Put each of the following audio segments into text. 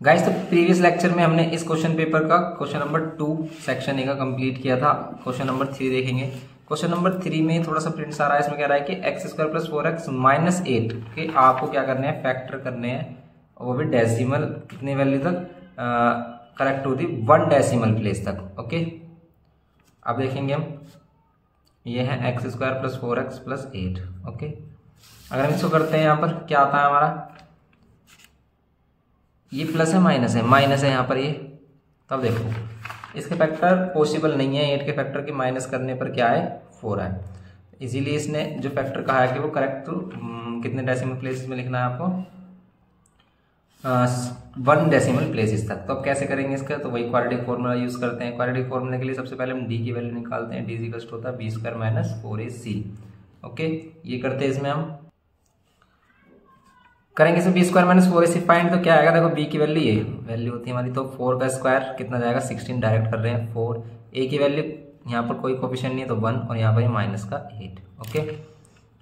Guys तो previous lecture में हमने इस क्वेश्चन पेपर का question number two section A का कंप्लीट किया था। क्वेश्चन नंबर थ्री देखेंगे। क्वेश्चन नंबर थ्री में थोड़ा सा प्रिंट्स आ रहा है। इसमें कह रहा है कि x square plus four x minus eight के आपको क्या करने हैं? फैक्टर करने हैं। वो भी डेसिमल कितने वैल्यू तक? करेक्ट होती वन डेसिमल प्लेस तक ओके अब देखेंगे हम। ये है x square plus four x plus eight okay अगर हम इसको करते हैं यहाँ पर, क्या आता है हमारा? ये प्लस है माइनस है। माइनस है यहाँ पर ये। तब देखो। इसके फैक्टर पॉसिबल नहीं है। एट के फैक्टर की माइनस करने पर क्या है? फोर है। इसीलिए इसने जो फैक्टर कहा है कि वो करेक्ट तो कितने डेसिमल प्लेसेस में लिखना है आपको? वन डेसिमल प्लेसेस तक। तो अब कैसे करेंगे इसका? तो वही क्वाड्रेटिक फॉर्मूला यूज़ करते हैं। क्वाड्रेटिक फॉर्मूला के लिए सबसे पहले हम डी की वैल्यू निकालते हैं। डी इक्वल होता है b square minus four a c okay ये करते हैं इसमें हम। करेंगे इसमें b square minus four a c find तो क्या आएगा? देखो बी की वैल्यू ये वैल्यू होती है हमारी तो फोर का स्क्वायर कितना जाएगा? सिक्सटीन डायरेक्ट कर रहे हैं फोर ए की वैल्यू यहाँ पर कोई कोफिशियन नहीं है तो वन और यहाँ पर माइनस का एट ओके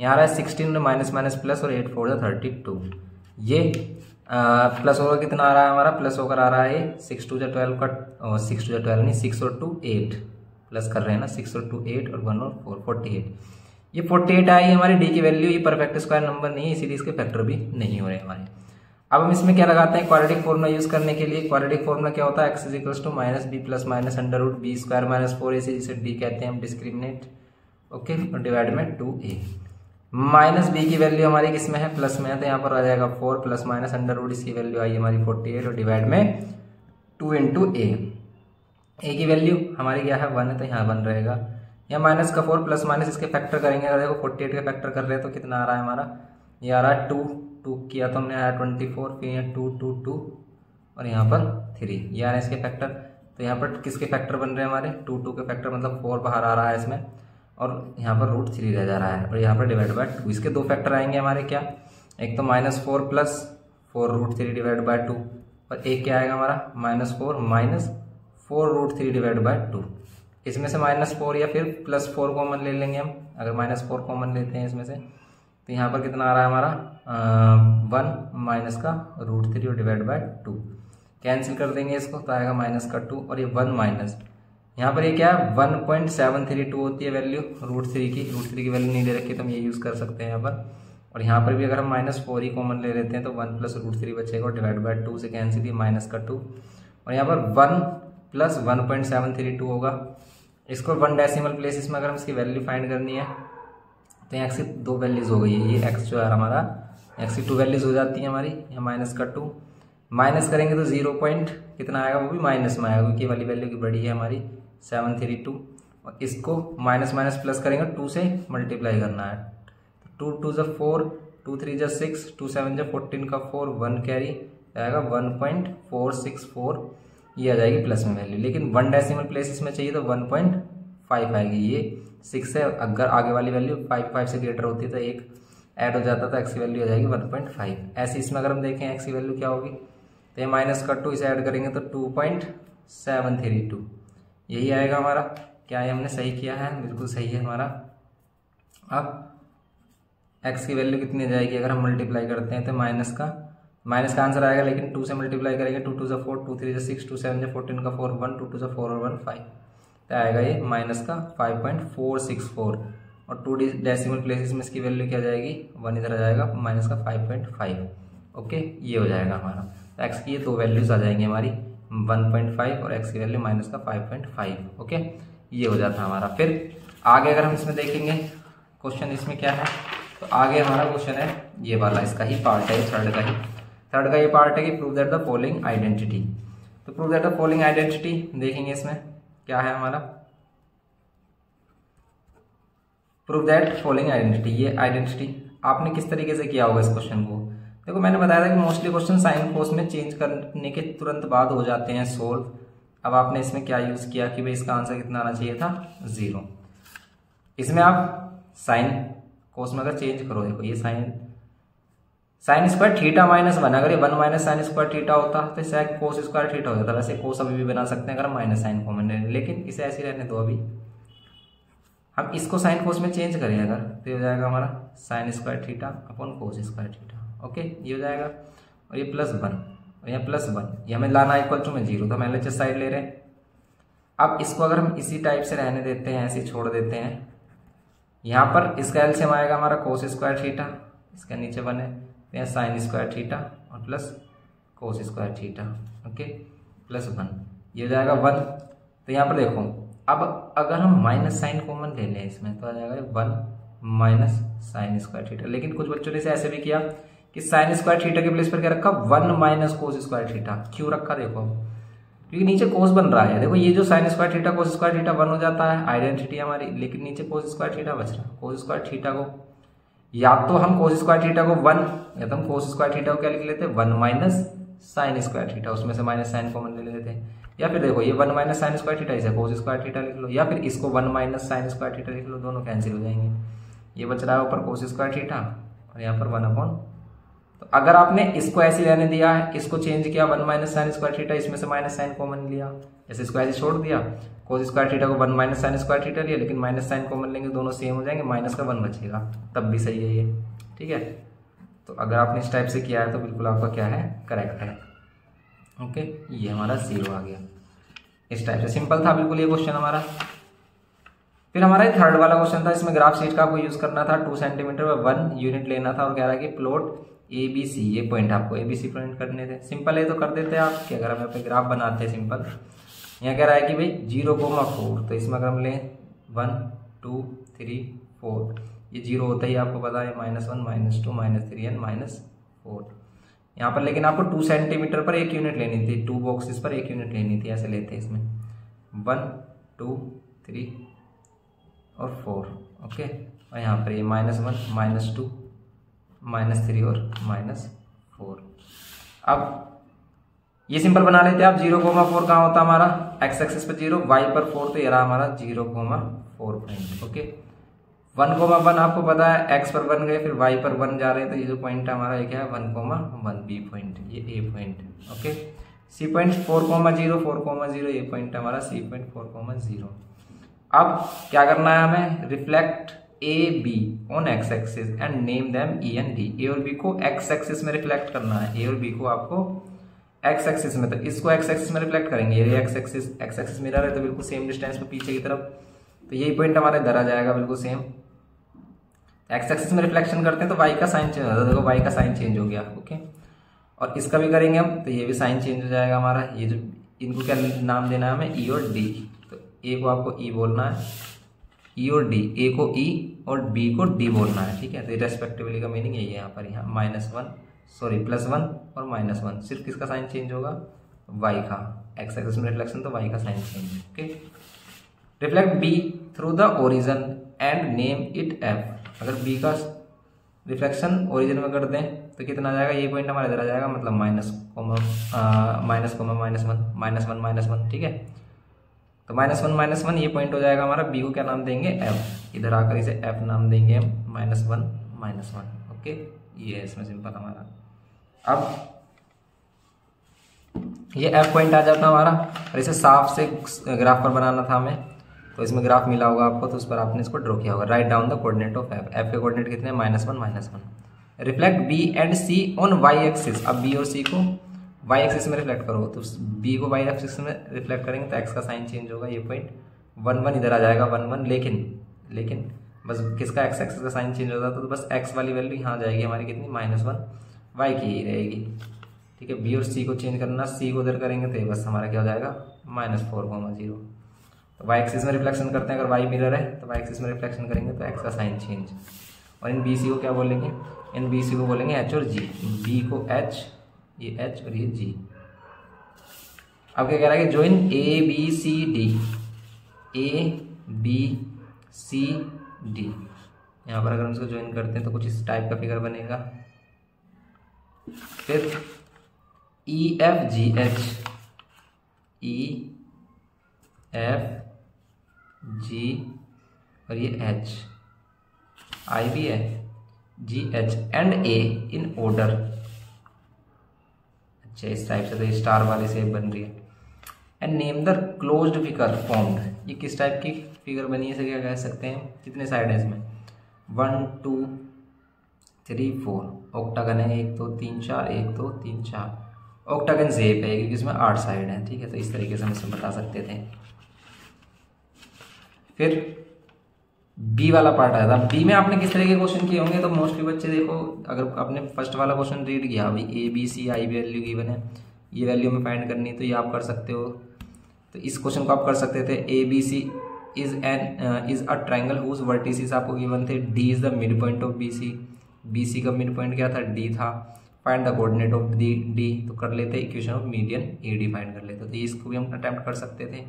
यहाँ रहा है सिक्सटीन माइनस माइनस प्लस और एट फोर थर्टी टू ये आ, प्लस होगा कितना आ रहा है हमारा? प्लस होकर आ रहा है सिक्स टू जो ट्वेल्व का सिक्स टू जो ट्वेल्व नहीं सिक्स और टू एट प्लस कर रहे हैं ना सिक्स और टू एट और वन और फोर फोर्टी एट ये फोर्टी एट आई हमारी डी की वैल्यू ये परफेक्ट स्क्वायर नंबर नहीं है, इसीलिए इसके फैक्टर भी नहीं हो रहे हमारे। अब हम इसमें क्या लगाते हैं? क्वाड्रेटिक फॉर्मुला यूज़ करने के लिए क्वाड्रेटिक फॉर्मुला क्या होता है? X is equal to minus b plus minus under root b square minus four a से जिसे डी कहते हैं, हम डिस्क्रिमिनेट ओके और डिवाइड में टू ए माइनस बी की वैल्यू हमारी किसमें है? प्लस में है तो यहाँ पर आ जाएगा four plus minus under root इसकी वैल्यू आई हमारी फोर्टी एट और डिवाइड में टू इंटू ए ए की वैल्यू हमारी क्या है? वन है तो यहाँ वन रहेगा या माइनस का फोर प्लस माइनस इसके फैक्टर करेंगे। अगर देखो फोर्टी एट का फैक्टर कर रहे हैं तो कितना आ रहा है हमारा? ये आ रहा है टू टू किया तो हमने आया ट्वेंटी फोर, फिर यहाँ टू टू टू, और यहाँ पर थ्री। ये आ रहे हैं इसके फैक्टर। तो यहाँ पर किसके फैक्टर बन रहे हैं हमारे? टू टू के फैक्टर मतलब फोर बाहर आ रहा है इसमें, और यहाँ पर रूट थ्री रह जा रहा है, और यहाँ पर डिवाइड बाय टू इसके दो फैक्टर आएँगे हमारे क्या? एक तो minus four plus four root three divide by two और एक क्या आएगा हमारा? Minus four minus four root three divide by two इसमें से माइनस फोर या फिर प्लस फोर कॉमन ले लेंगे हम। अगर माइनस फोर कॉमन लेते हैं इसमें से तो यहाँ पर कितना आ रहा है हमारा? वन माइनस का रूट थ्री और डिवाइड बाय टू कैंसिल कर देंगे इसको तो आएगा माइनस का टू और ये वन माइनस यहाँ पर ये क्या है? One point seven three two होती है वैल्यू रूट थ्री की। रूट थ्री की वैल्यू नहीं दे रखी तो हम ये यूज़ कर सकते हैं यहाँ पर। और यहाँ पर भी अगर हम माइनस फोर ही कॉमन ले लेते हैं तो वन प्लस रूट थ्री बचेगा और डिवाइड बाय टू से कैंसिल माइनस का टू और यहाँ पर one plus one point seven three two होगा। इसको वन डेसिमल प्लेसेस में अगर हम इसकी वैल्यू फाइंड करनी है तो यहाँ एक्स दो वैल्यूज़ हो गई है। ये एक्स जो है हमारा एक्स की टू वैल्यूज़ हो जाती है हमारी, यहाँ माइनस का टू माइनस करेंगे तो ज़ीरो पॉइंट कितना आएगा? वो भी माइनस में आएगा, क्योंकि वाली वैल्यू की बड़ी है हमारी सेवन थ्री टू और इसको माइनस माइनस प्लस करेंगे टू से मल्टीप्लाई करना है। टू टू जो फोर टू थ्री जो सिक्स टू सेवन जो फोर्टीन का फोर वन कैरी आएगा one point four six four ये आ जाएगी प्लस में वैल्यू लेकिन वन डेसिमल प्लेसेस में चाहिए तो वन पॉइंट फाइव आएगी। ये सिक्स है, अगर आगे वाली वैल्यू फाइव फाइव से ग्रेटर होती है तो एक ऐड हो जाता तो एक्स की वैल्यू आ जाएगी वन पॉइंट फाइव ऐसे इसमें अगर हम देखें एक्स की वैल्यू क्या होगी तो ये माइनस का टू इसे ऐड करेंगे तो two point seven three two यही आएगा हमारा। क्या है हमने सही किया है? बिल्कुल सही है हमारा। अब एक्स की वैल्यू कितनी जाएगी? अगर हम मल्टीप्लाई करते हैं तो माइनस का माइनस का आंसर आएगा, लेकिन टू से मल्टीप्लाई करेंगे टू टू जो फोर टू थ्री जो सिक्स टू सेवन जो फोर्टीन का फोर वन टू टू जो फोर और वन फाइव तो आएगा ये माइनस का five point four six four और टू डी डेसिमल प्लेसेस में इसकी वैल्यू क्या जाएगी? वन इधर आ जाएगा, माइनस का फाइव पॉइंट फाइव ओके ये हो जाएगा हमारा. तो एक्स की ये दो वैल्यूज़ आ जाएँगी हमारी वन पॉइंट फाइव और एक्स की वैल्यू माइनस का फाइव पॉइंट फाइव ओके ये हो जाता है हमारा. फिर आगे अगर हम इसमें देखेंगे क्वेश्चन इसमें क्या है? तो आगे हमारा क्वेश्चन है ये वाला, इसका ही पार्ट है थर्ड का ही. थर्ड का ये पार्ट है कि prove that the following identity तो prove that the following identity देखेंगे इसमें क्या है हमारा? प्रूव दैट फॉलोइंग आइडेंटिटी ये आइडेंटिटी आपने किस तरीके से किया होगा इस क्वेश्चन को? देखो, मैंने बताया था कि मोस्टली क्वेश्चन साइन कोर्स में चेंज करने के तुरंत बाद हो जाते हैं सोल्व अब आपने इसमें क्या यूज़ किया कि भाई इसका आंसर कितना आना चाहिए था? ज़ीरो इसमें आप साइन कोस में अगर चेंज करो, देखो ये sine sine square theta minus one अगर ये one minus sine square theta होता तो इसे कोस स्क्वायर थीटा हो जाता वैसे कोस अभी भी बना सकते हैं अगर माइनस साइन कॉमन लेकिन इसे ऐसे रहने दो अभी। हम इसको साइन कोस में चेंज करें अगर तो ये हो जाएगा हमारा sine square theta upon cos square theta okay ये हो जाएगा, और ये प्लस वन और यहाँ प्लस वन ये हमें लाना इक्वल टू में ज़ीरो तो हम एल साइड ले रहे हैं। अब इसको अगर हम इसी टाइप से रहने देते हैं, ऐसे छोड़ देते हैं, यहाँ पर इसका एल एल्सियम आएगा हमारा कोस स्क्वायर थीटा इसका नीचे है यहाँ साइन स्क्वायर थीटा और plus cos square theta okay plus one ये हो जाएगा वन तो यहाँ पर देखो, अब अगर हम माइनस साइन कॉमन ले लें इसमें तो आ जाएगा one minus sine square theta लेकिन कुछ बच्चों ने इसे ऐसे भी किया कि साइन स्क्वायर थीटा के प्लेस पर क्या रखा? One minus cos square theta क्यों रखा देखो? क्योंकि नीचे कोस बन रहा है। देखो, ये जो sine square theta cos square theta one हो जाता है। आइडेंटिटी हमारी, लेकिन नीचे कोस स्क्वायर थीटा बच रहा। है कोस स्क्वायर थीटा को या तो हम कोस स्क्वायर थीटा को वन या तो हम कोस स्क्वायर थीटा को क्या लिख लेते हैं? One minus sine square theta उसमें से माइनस साइन कॉमन ले लेते हैं। या फिर देखो, ये one minus sine square theta इसे कोस स्क्वायर थीटा लिख लो, या फिर इसको one minus sine square theta लिख लो, दोनों कैंसिल हो जाएँगे। ये बच रहा है ऊपर कोस स्क्वायर थीटा और यहाँ पर वन अपॉन तो अगर आपने इसको ऐसे रहने दिया है इसको चेंज किया one minus sine square theta इसमें से माइनस साइन कॉमन लिया जैसे इसको ऐसे छोड़ दिया। कोस स्क्वायर थीटा को one minus sine square theta लिया, लेकिन माइनस साइन कॉमन लेंगे दोनों सेम हो जाएँगे माइनस का वन बचेगा। तब भी सही है ये। ठीक है? तो अगर आपने इस टाइप से किया है तो बिल्कुल आपका क्या है? करेक्ट है। ओके ये हमारा ज़ीरो आ गया। इस टाइप से सिंपल था बिल्कुल ये क्वेश्चन हमारा। फिर हमारा ये थर्ड वाला क्वेश्चन था, इसमें ग्राफ शीट का आपको यूज़ करना था। टू सेंटीमीटर में वन यूनिट लेना था और कह रहा है कि प्लॉट ए बी सी ये पॉइंट आपको ए बी सी पॉइंट करने थे। सिंपल है तो कर देते हैं आप, कि अगर हम अपने ग्राफ बनाते हैं सिंपल यहाँ कह रहा है कि भाई ज़ीरो कोमा फोर तो इसमें अगर हम लें वन टू थ्री फोर ये ज़ीरो होता ही आपको पता है minus one minus two minus three and minus four यहाँ पर लेकिन आपको टू सेंटीमीटर पर एक यूनिट लेनी थी टू बॉक्सेस पर एक यूनिट लेनी थी, ऐसे लेते हैं इसमें. वन टू थ्री और फोर ओके और यहाँ पर ये minus one minus two minus three और माइनस फोर अब ये सिंपल बना लेते हैं आप, ज़ीरो कोमा फोर कहाँ होता हमारा? एक्स एक्सिस पर ज़ीरो वाई पर फोर तो ये रहा हमारा zero comma four point okay? One comma one आपको पता है एक्स पर वन गए, फिर वाई पर वन जा रहे हैं तो ये जो पॉइंट है हमारा, ये क्या है? One comma one B point ये A point okay? C point four comma zero four comma zero, ये पॉइंट हमारा C point four comma zero. अब क्या करना है हमें? Reflect A B on x axis and name them E and D A और B को x axis में रिफ्लेक्ट करना है ए और बी को आपको एक्स एक्सिस में तो इसको एक्स एक्सिस में रिफ्लेक्ट करेंगे, ये x axis x axis mirror है तो बिल्कुल सेम डिस्टेंस पे पीछे की तरफ़। तो यही पॉइंट हमारे इधर आ जाएगा, बिल्कुल सेम एक्स एक्सिस में रिफ्लेक्शन करते हैं तो वाई का साइन चेंज होता है देखो वाई का साइन चेंज हो गया ओके और इसका भी करेंगे हम तो ये भी साइन चेंज हो जाएगा हमारा। ये जो, इनको क्या नाम देना है हमें? ई और डी तो ए को आपको ई बोलना है ई और डी ए को ई और बी को डी बोलना है, ठीक है? तो रेस्पेक्टिवली का मीनिंग यही है यहाँ पर, यहाँ minus one sorry, plus one और माइनस वन। सिर्फ़ किसका साइन चेंज होगा? वाई का। एक्स एक्सिस में रिफ्लेक्शन तो वाई का sign change okay reflect B through the origin and name it F अगर बी का रिफ्लेक्शन ओरिजिन में कर दें तो कितना आ जाएगा? ये पॉइंट हमारा इधर आ जाएगा मतलब minus comma minus comma minus one minus one minus one ठीक है? तो माइनस वन माइनस वन ये पॉइंट हो जाएगा हमारा। बी को क्या नाम देंगे? एफ़ इधर आकर इसे एफ़ नाम देंगे हम minus one minus one okay ये है, इसमें सिंपल हमारा। अब ये एफ़ पॉइंट आ जाता हमारा, और इसे साफ़ से ग्राफ पर बनाना था हमें। तो इसमें ग्राफ मिला होगा आपको तो उस पर आपने इसको ड्रॉ किया होगा। Write down the coordinate of F F के कोऑर्डिनेट कितने minus one minus one reflect B and C on y axis अब बी और सी को वाई एक्सिस में रिफ्लेक्ट करो। तो बी को वाई एक्सिस में रिफ्लेक्ट करेंगे तो एक्स का साइन चेंज होगा, ये पॉइंट वन वन इधर आ जाएगा वन वन लेकिन लेकिन बस किसका एक्स एक्स का साइन चेंज हो होता तो बस एक्स वाली वैल्यू यहाँ जाएगी हमारी कितनी? माइनस वन वाई की ही रहेगी। ठीक है बी और सी को चेंज करना सी को उधर करेंगे तो बस हमारा क्या हो जाएगा? माइनस फोर कोमा ज़ीरो तो वाई एक्सिस में रिफ्लेक्शन करते हैं, अगर वाई मिरर है तो वाई एक्सिस में रिफ्लेक्शन करेंगे तो एक्स का साइन चेंज और इन बी सी को क्या बोलेंगे? इन बी सी को बोलेंगे एच और जी बी को एच ये एच और ये जी अब क्या कह रहा है कि join A B C D A B C D यहाँ पर अगर हम इसको ज्वाइन करते हैं तो कुछ इस टाइप का फिगर बनेगा। फिर E F G H E F G और ये एच आई भी है। G H and A in order अच्छा इस टाइप से तो स्टार वाली सेप बन रही है। And name the closed figure formed ये किस टाइप की? फिगर बनी है क्या कह सकते हैं? कितने साइड है इसमें? One two three four octagon है, एक, दो, तीन, चार, एक, दो, तीन, चार. ऑक्टागन जेप है, क्योंकि इसमें आठ साइड हैं, ठीक है? तो इस तरीके से हम इसमें बता सकते थे। फिर बी वाला पार्ट आया था। बी में आपने किस तरह के क्वेश्चन किए होंगे? तो मोस्टली बच्चे देखो, अगर आपने फ़र्स्ट वाला क्वेश्चन रीड किया भाई A B C I value given है। ये वैल्यू में फाइंड करनी तो ये आप कर सकते हो। तो इस क्वेश्चन को आप कर सकते थे A B C is an is a triangle whose vertices आपको गिवन थे D is the mid point of B C B C का मिड पॉइंट क्या था? डी था. Find the coordinate of D D तो कर लेते equation of median A D find कर लेते. तो इसको भी हम अटैम्प्ट कर सकते थे.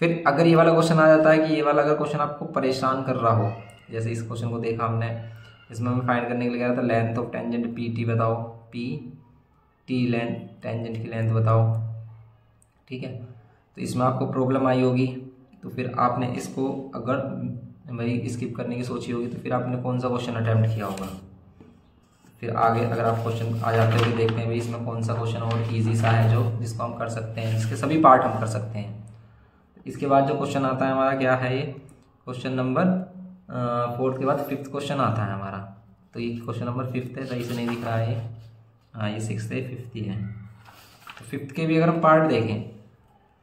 फिर अगर ये वाला क्वेश्चन आ जाता है कि ये वाला अगर क्वेश्चन आपको परेशान कर रहा हो, जैसे इस क्वेश्चन को देखा हमने, इसमें हमें फाइंड करने के लिए कहा था length of tangent P T बताओ. पी टी लेंथ टेंजेंट की लेंथ बताओ. ठीक है? तो इसमें आपको प्रॉब्लम आई होगी. तो फिर आपने इसको अगर भाई स्किप करने की सोची होगी तो फिर आपने कौन सा क्वेश्चन अटैम्प्ट किया होगा? फिर आगे अगर आप क्वेश्चन आ जाते हो देखते हैं भाई इसमें कौन सा क्वेश्चन और ईजी सा है जो जिसको हम कर सकते हैं। इसके सभी पार्ट हम कर सकते हैं। इसके बाद जो क्वेश्चन आता है हमारा क्या है ये? क्वेश्चन नंबर फोर्थ के बाद फिफ्थ क्वेश्चन आता है हमारा। तो ये क्वेश्चन नंबर फिफ्थ है सही से नहीं दिख रहा है हाँ ये सिक्स है फिफ्थ ही है। तो फिफ्थ के भी अगर हम पार्ट देखें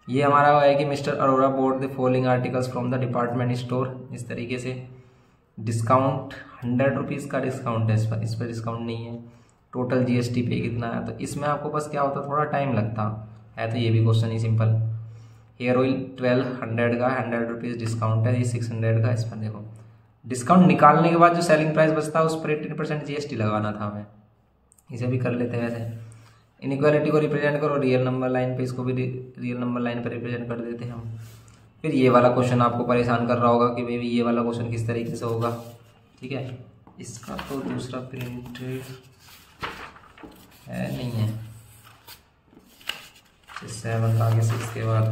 ये हमारा है कि Mr Arora bought the following articles from the department store. इस तरीके से डिस्काउंट हंड्रेड रुपीज़ का डिस्काउंट है, इस पर इस पर डिस्काउंट नहीं है। टोटल जीएसटी पे कितना है? तो इसमें आपको बस क्या होता, थोड़ा टाइम लगता। है तो ये भी क्वेश्चन ही simple hair oil twelve hundred का हंड्रेड रुपीज़ डिस्काउंट है, ये सिक्स हंड्रेड का, इस पर देखो। डिस्काउंट निकालने के बाद जो सेलिंग प्राइस बचता है उस पर एटीन परसेंट जी लगाना था हमें। इसे भी कर लेते हैं वैसे। इनक्वालिटी को रिप्रेजेंट करो रियल नंबर लाइन पे इसको भी रियल नंबर लाइन पे रिप्रेजेंट कर देते हैं हम। फिर ये वाला क्वेश्चन आपको परेशान कर रहा होगा कि भाई ये वाला क्वेश्चन किस तरीके से होगा। ठीक है? इसका तो दूसरा प्रिंट है नहीं है। सेवन आ गया सिक्स के बाद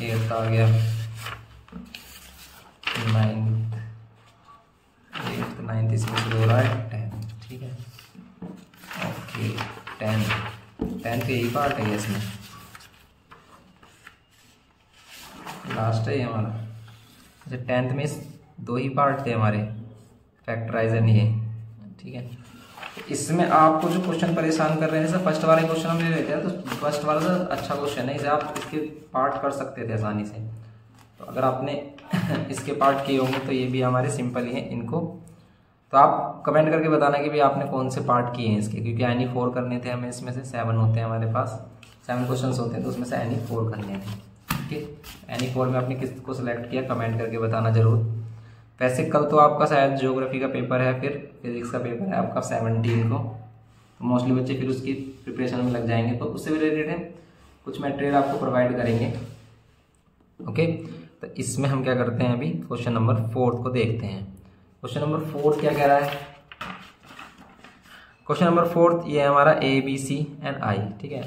एट आ गया। नाइन्थ एट्थ नाइन्थ इसमें शुरू हो रहा है। ठीक है। ओके टेन टेन के यही पार्ट है इसमें। लास्ट है ये हमारा। अच्छा टेंथ में दो ही पार्ट थे हमारे। फैक्टराइजर ये ठीक है। इसमें आपको जो क्वेश्चन परेशान कर रहे हैं, जैसे फ़र्स्ट वाले क्वेश्चन हम ले लेते हैं तो फ़र्स्ट वाला तो अच्छा क्वेश्चन है। इसे आप इसके पार्ट कर सकते थे आसानी से। तो अगर आपने इसके पार्ट किए होंगे तो ये भी हमारे सिंपल ही हैं। इनको तो आप कमेंट करके बताना कि भाई आपने कौन से पार्ट किए हैं इसके, क्योंकि एनी फोर करने थे हमें इसमें से सेवन होते हैं हमारे पास। सेवन क्वेश्चन होते हैं तो उसमें से एनी फोर करने थे, ठीक है? एनी फोर में आपने किसको सिलेक्ट किया कमेंट करके बताना ज़रूर। वैसे कल तो आपका शायद ज्योग्राफी का पेपर है, फिर फिजिक्स का पेपर है आपका सेवनटीन को। तो मोस्टली बच्चे फिर उसकी प्रिपरेशन में लग जाएँगे तो उससे रिलेटेड है। कुछ मटेरियल आपको प्रोवाइड करेंगे ओके तो इसमें हम क्या करते हैं अभी? क्वेश्चन नंबर फोर्थ को देखते हैं। क्वेश्चन नंबर फोर्थ क्या कह रहा है? क्वेश्चन नंबर फोर्थ ये है हमारा ए बी सी एंड आई ठीक है?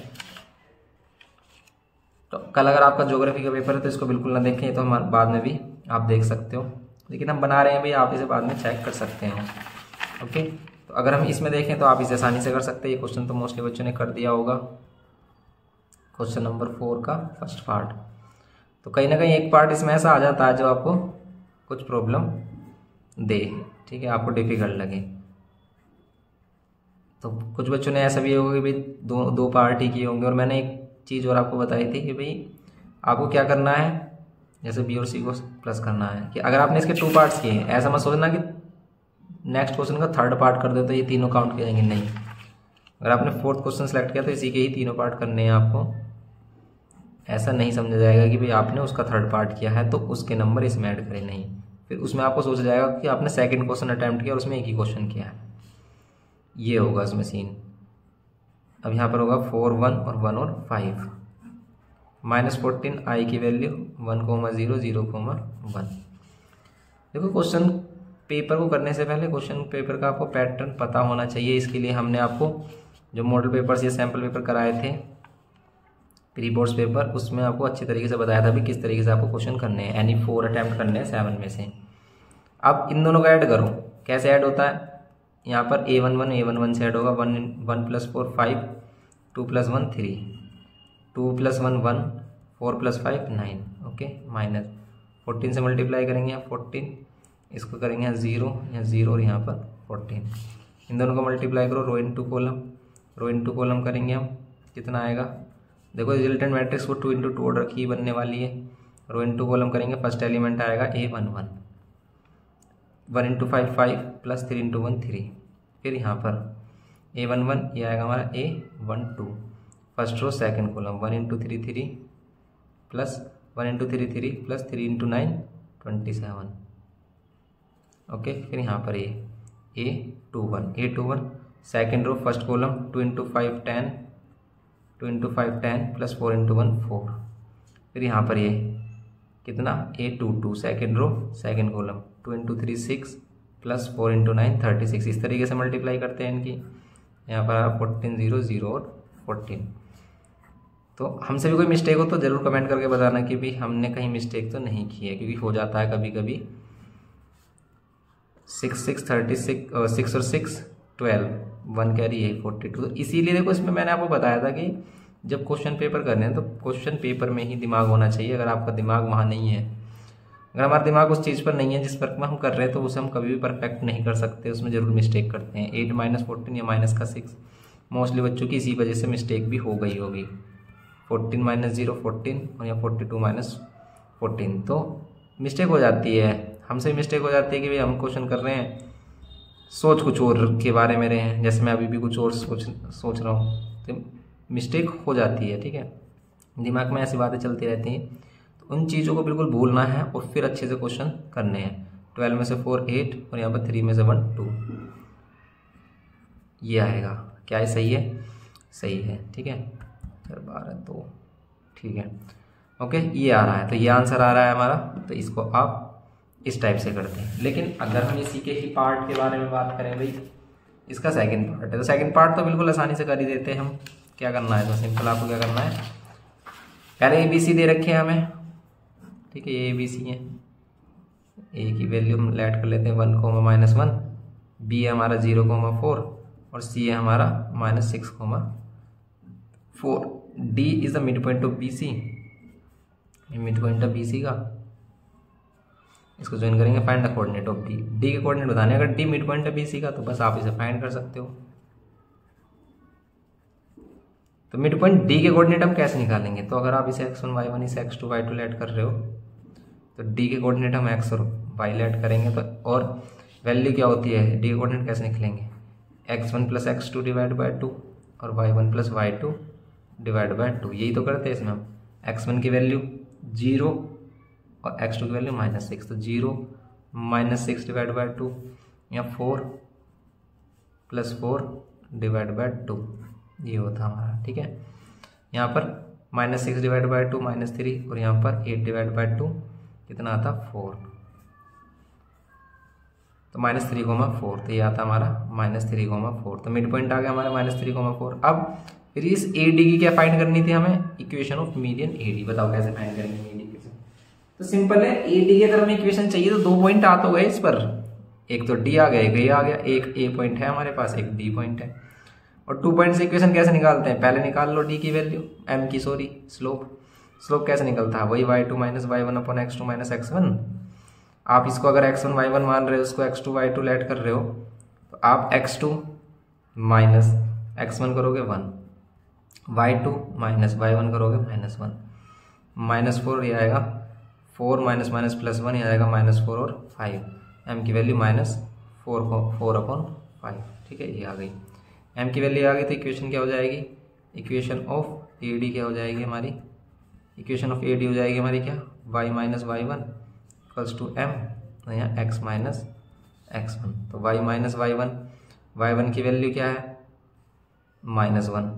तो कल अगर आपका ज्योग्राफी का पेपर है तो इसको बिल्कुल ना देखें तो हम बाद में भी आप देख सकते हो। लेकिन हम बना रहे हैं भाई, आप इसे बाद में चेक कर सकते हैं। ओके तो अगर हम इसमें देखें तो आप इसे आसानी से कर सकते हैं। ये क्वेश्चन तो मोस्टली बच्चों ने कर दिया होगा। क्वेश्चन नंबर फोर का फ़र्स्ट पार्ट तो कहीं ना कहीं एक पार्ट इसमें ऐसा आ जाता है जो आपको कुछ प्रॉब्लम दे, ठीक है? आपको डिफ़िकल्ट लगे। तो कुछ बच्चों ने ऐसा भी होगा कि भाई दो दो पार्ट ही किए होंगे और मैंने एक चीज़ और आपको बताई थी कि भाई आपको क्या करना है? जैसे बी और सी को प्लस करना है। कि अगर आपने इसके टू पार्ट्स किए हैं, ऐसा मत सोचना कि नेक्स्ट क्वेश्चन का थर्ड पार्ट कर दे तो ये तीनों काउंट किए जाएँगे नहीं। अगर आपने फोर्थ क्वेश्चन सेलेक्ट किया तो इसी के ही तीनों पार्ट करने हैं आपको। ऐसा नहीं समझा जाएगा कि भाई आपने उसका थर्ड पार्ट किया है तो उसके नंबर इसमें ऐड करें। नहीं। फिर उसमें आपको सोचा जाएगा कि आपने सेकंड क्वेश्चन अटैम्प्ट किया और उसमें एक ही क्वेश्चन किया है। ये होगा उसमें सीन अब यहाँ पर होगा फोर वन और वन और फाइव माइनस फोर्टीन आई की value one comma zero zero comma one देखो क्वेश्चन पेपर को करने से पहले क्वेश्चन पेपर का आपको पैटर्न पता होना चाहिए। इसके लिए हमने आपको जो मॉडल पेपर्स या सैंपल पेपर कराए थे प्री बोर्ड्स पेपर, उसमें आपको अच्छे तरीके से बताया था भी किस तरीके से आपको क्वेश्चन करने हैं एनी फोर अटैम्प्ट करने हैं सेवन में से। अब इन दोनों का ऐड करो, कैसे ऐड होता है? यहाँ पर A one one A one one से ऐड होगा one one plus four five two plus one three two plus one one four plus five nine okay minus fourteen से मल्टीप्लाई करेंगे यहाँ फोर्टीन इसको करेंगे यहाँ ज़ीरो यहाँ ज़ीरो और यहाँ पर फोर्टीन इन दोनों को मल्टीप्लाई करो row into column row into column करेंगे हम कितना आएगा? देखो रिजल्टेंट मैट्रिक्स वो टू इंटू टू ऑर्डर की बनने वाली है रो इन टू कॉलम करेंगे। फ़र्स्ट एलिमेंट आएगा A one one one into five five plus three into one three फिर यहाँ पर ए वन वन ये आएगा हमारा A one two first row second column one into three three plus one into three three plus three into nine twenty seven okay फिर यहाँ पर A A two one A two one second row first column two into five ten two into five ten plus four into one four. फिर यहाँ पर ये कितना? A two two second row second column two into three six plus four into nine thirty six इस तरीके से multiply करते हैं इनकी। यहाँ पर आया फोर्टीन ज़ीरो ज़ीरो और फोर्टीन तो हमसे भी कोई मिस्टेक हो तो ज़रूर कमेंट करके बताना कि भी हमने कहीं मिस्टेक तो नहीं की है, क्योंकि हो जाता है कभी कभी six six thirty six six और सिक्स ट्वेल्व, वन कैरी है फोर्टी टू। तो इसीलिए देखो, इसमें मैंने आपको बताया था कि जब क्वेश्चन पेपर करने हैं तो क्वेश्चन पेपर में ही दिमाग होना चाहिए। अगर आपका दिमाग वहाँ नहीं है, अगर हमारा दिमाग उस चीज़ पर नहीं है जिस वर्क में हम कर रहे हैं तो उसे हम कभी भी परफेक्ट नहीं कर सकते। उसमें ज़रूर मिस्टेक करते हैं। एट माइनस फोर्टीन या माइनस का सिक्स। मोस्टली बच्चों की इसी वजह से मिस्टेक भी हो गई होगी। फोर्टीन माइनस ज़ीरो फोर्टीन और या फोर्टी टू माइनस फोर्टीन। तो मिस्टेक हो जाती है। हमसे मिस्टेक हो जाती है कि भाई हम क्वेश्चन कर रहे हैं। सोच कुछ और के बारे में रहे हैं। जैसे मैं अभी भी कुछ और सोच सोच रहा हूँ। तो मिस्टेक हो जाती है, ठीक है? दिमाग में ऐसी बातें चलती रहती हैं। तो उन चीज़ों को बिल्कुल भूलना है और फिर अच्छे से क्वेश्चन करने हैं। ट्वेल्व में से फोर एट और यहाँ पर थ्री में से वन टू ये आएगा। क्या है सही है? सही है, ठीक है? चार बारह, दो। ठीक है। ओके ये आ रहा है। तो ये आंसर आ रहा है हमारा। तो इसको आप इस टाइप से करते हैं। लेकिन अगर हम इसी के ही पार्ट के बारे में बात करें भाई, इसका सेकंड पार्ट है। तो सेकंड पार्ट तो बिल्कुल आसानी से कर ही देते हैं हम। क्या करना है? तो सिंपल आपको क्या करना है? पहले ए बी सी दे रखे हैं हमें। ठीक है ए बी सी है। ए की वैल्यू हम लेट कर लेते हैं one comma minus one B है हमारा ज़ीरो कोमा फोर और सी है हमारा minus six comma four D is the mid point of B C mid point of B C का। इसको ज्वाइन करेंगे find the coordinate of D D के coordinate बताने अगर डी मिड पॉइंट है बी सी का तो बस आप इसे फाइंड कर सकते हो। तो मिड पॉइंट डी के कोऑर्डिनेट हम कैसे निकालेंगे? तो अगर आप इसे एक्स वन वाई वन इसे X two Y two let कर रहे हो तो डी के कोऑर्डिनेट हम एक्स और वाई लेट करेंगे। तो और वैल्यू क्या होती है? डी के कोऑर्डिनेट कैसे निकलेंगे? X one plus X two divide by two और Y one plus Y two divide by two यही तो करते हैं इसमें हम। एक्स वन की वैल्यू ज़ीरो और एक्स टू की वैल्यू माइनस सिक्स तो zero minus six divide by two या four plus four divide by two ये होता हमारा, ठीक है? यहाँ पर minus six divide by two minus three और यहाँ पर एट डिवाइड बाई टू कितना आता फोर तो माइनस थ्री कोमा फोर तो ये आता हमारा माइनस थ्री कोमा फोर तो मिड पॉइंट आ गया हमारा माइनस थ्री कोमा फोर अब फिर इस ए डी की क्या फाइंड करनी थी हमें? Equation of median A D बताओ कैसे फाइंड करेंगे मीडियन तो सिंपल है ए डी अगर हमें इक्वेशन चाहिए तो दो पॉइंट आ तो गए इस पर। एक तो डी आ गया, एक ए आ गया, एक ए पॉइंट है हमारे पास, एक डी पॉइंट है। और टू पॉइंट से इक्वेशन कैसे निकालते हैं? पहले निकाल लो डी की वैल्यू एम की सॉरी स्लोप स्लोप कैसे निकलता है? वही Y two minus Y one upon X two minus X one आप इसको अगर एक्स वन वाई वन मान रहे हो उसको X two Y two let कर रहे हो तो आप X two minus X one करोगे one Y two minus Y one करोगे माइनस वन माइनस फोर ये आएगा। Four minus minus plus one आ जाएगा माइनस फोर और फाइव। एम की value minus four four upon five. ठीक है, ये आ गई। एम की वैल्यू आ गई तो इक्वेशन क्या हो जाएगी? इक्वेशन ऑफ़ ए डी क्या हो जाएगी हमारी? इक्वेशन ऑफ़ ए डी हो जाएगी हमारी क्या? Y minus Y one equals to M यहाँ एक्स माइनस एक्स वन। तो Y minus Y one Y one की वैल्यू क्या है? Minus one.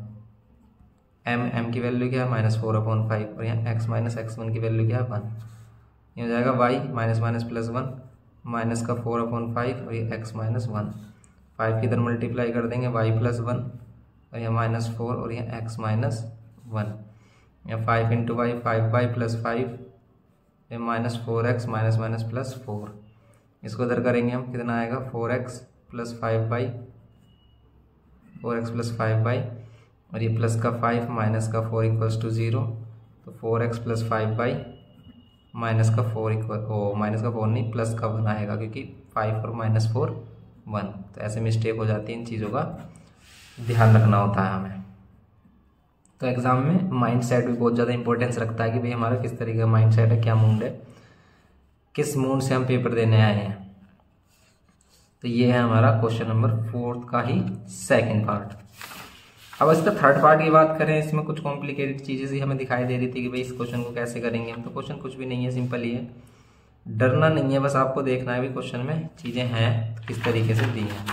एम एम की वैल्यू क्या है? माइनस फोर अपॉन फाइव, और यहाँ एक्स माइनस एक्स वन की वैल्यू क्या है? वन। ये हो जाएगा Y minus minus plus one minus का फोर अपॉन फाइव और ये एक्स माइनस वन फाइव की इधर मल्टीप्लाई कर देंगे वाई प्लस वन और यह माइनस फोर और यह एक्स माइनस वन या five into Y five Y plus five ये minus four X minus minus plus four इसको इधर करेंगे हम, कितना आएगा? Four X plus five by four X plus five by और ये प्लस का फाइव माइनस का फोर इक्वल्स टू ज़ीरो तो four X plus five by minus का फोर इक्वल ओ, माइनस का फोर नहीं प्लस का वन आएगा क्योंकि फाइव और माइनस फोर वन तो ऐसे मिस्टेक हो जाती है इन चीज़ों का। ध्यान रखना होता है हमें। तो एग्ज़ाम में माइंड सेट भी बहुत ज़्यादा इंपॉर्टेंस रखता है कि भाई हमारा किस तरीके का माइंड सेट है, क्या मूड है। किस मूड से हम पेपर देने आए हैं। तो ये है हमारा क्वेश्चन नंबर फोर्थ का ही सेकंड पार्ट अब इसका थर्ड पार्ट की बात करें, इसमें कुछ कॉम्प्लिकेटेड चीज़ें हमें दिखाई दे रही थी कि भाई इस क्वेश्चन को कैसे करेंगे हम। तो क्वेश्चन कुछ भी नहीं है सिंपल ही है। डरना नहीं है, बस आपको देखना है भी क्वेश्चन में चीज़ें हैं, किस तरीके से दी हैं।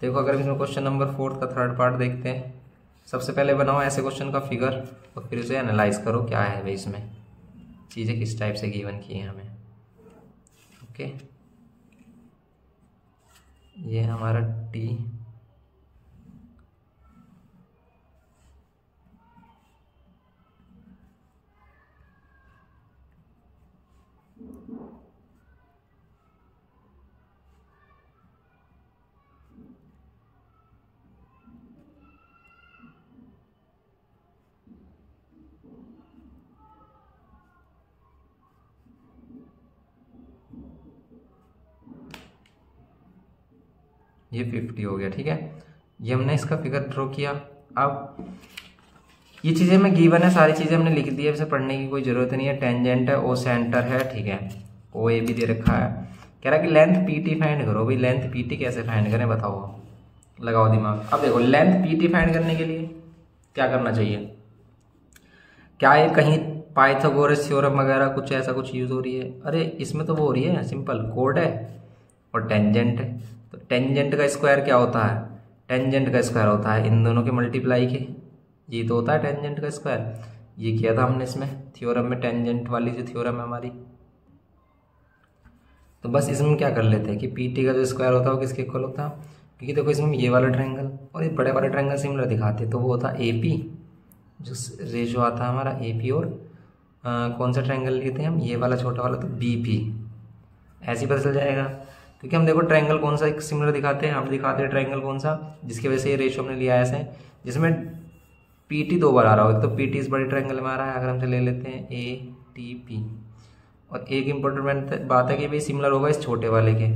देखो, अगर इसमें क्वेश्चन नंबर फोर्थ का थर्ड पार्ट देखते हैं, सबसे पहले बनाओ ऐसे क्वेश्चन का फिगर और फिर उसे एनालाइज करो क्या है भाई इसमें। चीज़ें किस टाइप से गिवन की हैं हमें। ओके ये हमारा टी ये फिफ्टी हो गया, ठीक है? ये हमने इसका फिगर ड्रॉ किया। अब ये चीज़ें हमें गिवन है, सारी चीज़ें हमने लिख दी है इसे पढ़ने की कोई ज़रूरत नहीं है। टेंजेंट है ओ सेंटर है, ठीक है? ओ ए भी दे रखा है। कह रहा है कि लेंथ पी टी फाइंड करो। भाई लेंथ पी टी कैसे फाइंड करें, बताओ। लगाओ दिमाग। अब देखो लेंथ पी टी फाइंड करने के लिए क्या करना चाहिए? क्या ये कहीं पाइथागोरस थ्योरम वगैरह कुछ ऐसा कुछ यूज़ हो रही है? अरे, इसमें तो वो हो रही है सिंपल कोड है और टेंजेंट है। तो टेंजेंट का स्क्वायर क्या होता है? टेंजेंट का स्क्वायर होता है। इन दोनों के मल्टीप्लाई के ये तो होता है टेंजेंट का स्क्वायर ये किया था हमने इसमें। थ्योरम में टेंजेंट वाली जो थ्योरम है हमारी। तो बस इसमें क्या कर लेते हैं कि पी टी का जो स्क्वायर होता है वो किसके इक्वल होता है? क्योंकि देखो इसमें ये वाला ट्रायंगल और ये बड़े वाले ट्रायंगल सिमिलर दिखाते तो वो होता है ए पी जो रेशो आता है हमारा ए पी और आ, कौन सा ट्रायंगल लेते हैं हम? ये वाला छोटा वाला तो बी पी ऐसे ही पता चल जाएगा। क्योंकि हम देखो ट्रायंगल कौन सा एक सिमिलर दिखाते हैं, हम दिखाते हैं ट्रायंगल कौन सा, जिसकी वजह से ये रेशो हमने लिया ऐसे। जिसमें पी टी दो बार आ रहा हो एक तो पी टी इस बड़े ट्रायंगल में आ रहा है, अगर हम ले लेते हैं ए टी पी और एक इम्पोर्टेंट बात है कि भाई सिमिलर होगा इस छोटे वाले के,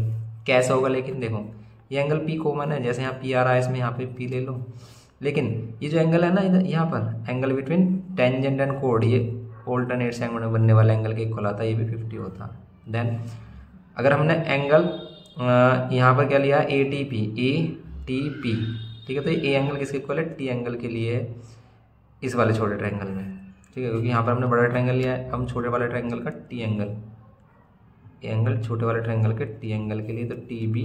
कैसा होगा, लेकिन देखो, ये एंगल पी कॉमन है, जैसे यहाँ पी आ रहा है, इसमें यहाँ पे पी ले लो। लेकिन ये जो एंगल है ना, इधर, यहाँ पर एंगल बिटवीन टेंजेंट एंड कोड ये ऑल्टरनेट सेगमेंट में बनने वाला एंगल के इक्वल आता है, ये भी फिफ्टी होता। देन अगर हमने एंगल यहाँ पर क्या लिया? A T P A T P ठीक है तो ए एंगल किसके इक्वल है? टी एंगल के लिए इस वाले छोटे ट्रायंगल में। ठीक है, क्योंकि यहाँ पर हमने बड़ा ट्रायंगल लिया है। हम छोटे वाले ट्रायंगल का टी एंगल ए एंगल छोटे वाले ट्रायंगल के टी एंगल के लिए तो टी बी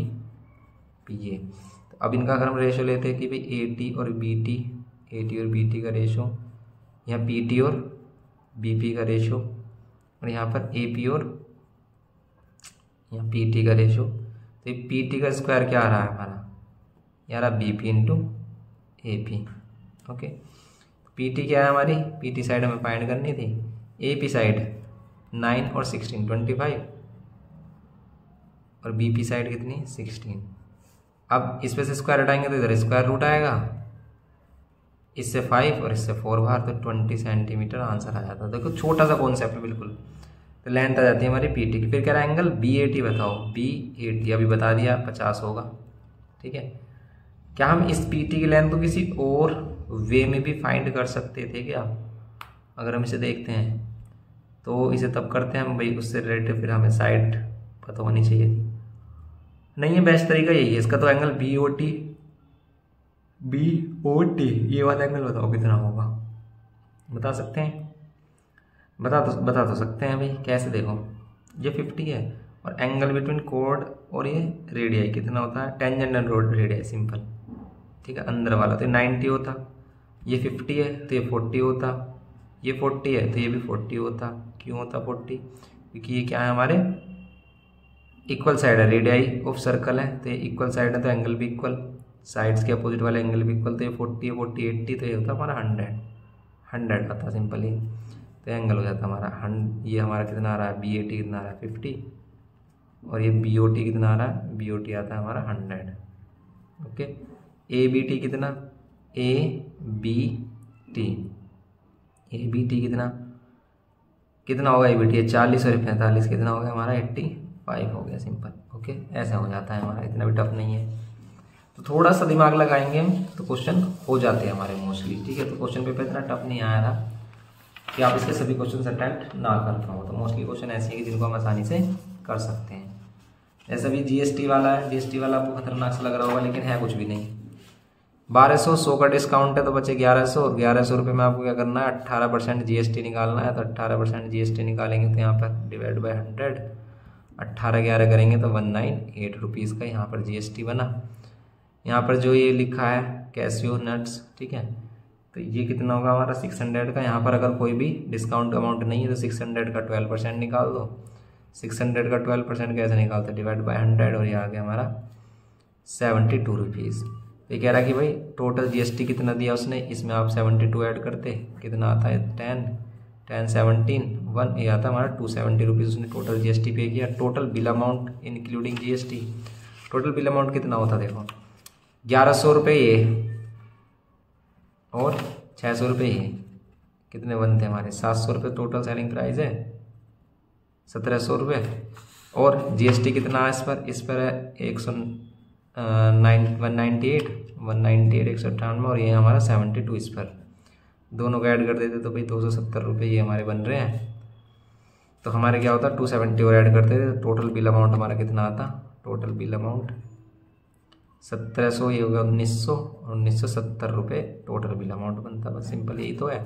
पी ए तो अब इनका अगर हम रेशो लेते हैं कि भाई ए टी और बी टी ए टी और बी टी का रेशो यहाँ पी टी और बी पी का रेशो और यहाँ पर ए पी और यहाँ पी टी का रेशो तो ये पी टी का स्क्वायर क्या आ रहा है हमारा? ये आ रहा B P into A P okay P T क्या है हमारी? पी टी साइड हमें फाइंड करनी थी। ए पी साइड नाइन और सिक्सटीन ट्वेंटी फाइव और बी पी साइड कितनी? सिक्सटीन अब इस पे से स्क्वायर हटाएँगे तो इधर स्क्वायर रूट आएगा। इससे फाइव और इससे फोर बाहर तो ट्वेंटी सेंटीमीटर आंसर आ जाता है। देखो छोटा सा कॉन्सेप्ट है, बिल्कुल। तो लेंथ आ जाती है हमारी पी टी की। फिर क्या रहा है एंगल बी ए टी बताओ। बी ए टी अभी बता दिया, पचास होगा। ठीक है? क्या हम इस पी टी की लेंथ को किसी और वे में भी फाइंड कर सकते थे क्या? अगर हम इसे देखते हैं तो इसे तब करते हैं हम भाई, उससे रिलेटेड फिर हमें साइड पता होनी चाहिए थी। नहीं है बेस्ट तरीका यही है। इसका तो angle B O T B O T ये वाला एंगल बताओ कितना होगा। बता सकते हैं? बता तो बता तो सकते हैं भाई कैसे देखो? ये फिफ्टी है, और एंगल बिटवीन कोड और ये रेडियाई कितना होता है? Tangent and road radii simple ठीक है, अंदर वाला तो ये नाइन्टी होता। ये फिफ्टी है तो ये फोर्टी होता। ये फोर्टी है तो ये भी फोर्टी होता। क्यों होता फोर्टी क्योंकि ये क्या है हमारे? इक्वल साइड है रेडियाई ऑफ़ सर्कल है तो ये इक्वल साइड है तो एंगल भी इक्वल साइड्स के अपोजिट वाले एंगल भी इक्वल तो ये फोर्टी है फोर्टी एट्टी तो ये होता हमारा हंड्रेड हंड्रेड आता सिंपली तो एंगल हो जाता हमारा हन ये हमारा कितना आ रहा है? बी ए टी कितना आ रहा है? फिफ्टी और ये बी ओ टी कितना आ रहा है? बी ओ टी आता है हमारा hundred okay A B T कितना? A B T A B T कितना? कितना होगा ए बी टी चालीस और पैंतालीस, कितना होगा हमारा? एट्टी फाइव हो गया सिंपल ओके ऐसा हो जाता है हमारा। इतना भी टफ नहीं है। तो थोड़ा सा दिमाग लगाएँगे हम तो क्वेश्चन हो जाते हैं हमारे मोस्टली ठीक है? तो क्वेश्चन पेपर इतना टफ नहीं आया था कि आप इसके सभी क्वेश्चन अटैम्प्ट ना कर पाओ। तो मोस्टली क्वेश्चन ऐसे हैं कि जिनको हम आसानी से कर सकते हैं। जैसे अभी जीएसटी वाला है जीएसटी वाला आपको खतरनाक से लग रहा होगा, लेकिन है कुछ भी नहीं। बारह सौ सौ का डिस्काउंट है तो बचे ग्यारह सौ। और ग्यारह सौ रुपये में आपको क्या करना है? अट्ठारह परसेंट जी निकालना है तो अट्ठारह परसेंट जी निकालेंगे तो यहाँ पर डिवाइड बाई हंड्रेड अट्ठारह ग्यारह करेंगे तो वन नाइन एट रुपीज़ का यहाँ पर जीएसटी बना। यहाँ पर जो ये लिखा है कैसियो नट्स ठीक है? तो ये कितना होगा हमारा? सिक्स हंड्रेड का। यहाँ पर अगर कोई भी डिस्काउंट अमाउंट नहीं है तो सिक्स हंड्रेड का ट्वेल्व परसेंट निकाल दो। सिक्स हंड्रेड का ट्वेल्व परसेंट कैसे निकालते? डिवाइड बाई हंड्रेड और ये आ गया हमारा सेवेंटी टू रुपीज़ ये कह रहा कि भाई टोटल जीएसटी कितना दिया उसने? इसमें आप सेवेंटी टू ऐड करते। कितना आता है? टेन टेन सेवनटीन वन ये आता हमारा टू सेवेंटी रुपीज़ उसने टोटल जीएसटी पे किया। Total bill amount including GST total bill amount कितना होता? देखो, ग्यारह सौ रुपये ये। और छः सौ रुपये ही। कितने बनते हैं हमारे? सात सौ रुपये टोटल सेलिंग प्राइस है। सत्रह सौ रुपये और जीएसटी कितना है इस पर? इस पर है एक सौ nine, one ninety eight, one ninety eight, एक सौ अट्ठानवे और ये हमारा सेवेंटी टू इस पर। दोनों को ऐड कर देते तो भाई दो सौ सत्तर रुपये ये हमारे बन रहे हैं। तो हमारे क्या होता? टू सेवेंटी और ऐड करते थे टोटल बिल अमाउंट हमारा कितना आता? टोटल बिल अमाउंट सत्रह सौ ये हो गया उन्नीस सौ उन्नीस सौ सत्तर रुपये टोटल बिल अमाउंट बनता बस सिंपल यही तो है।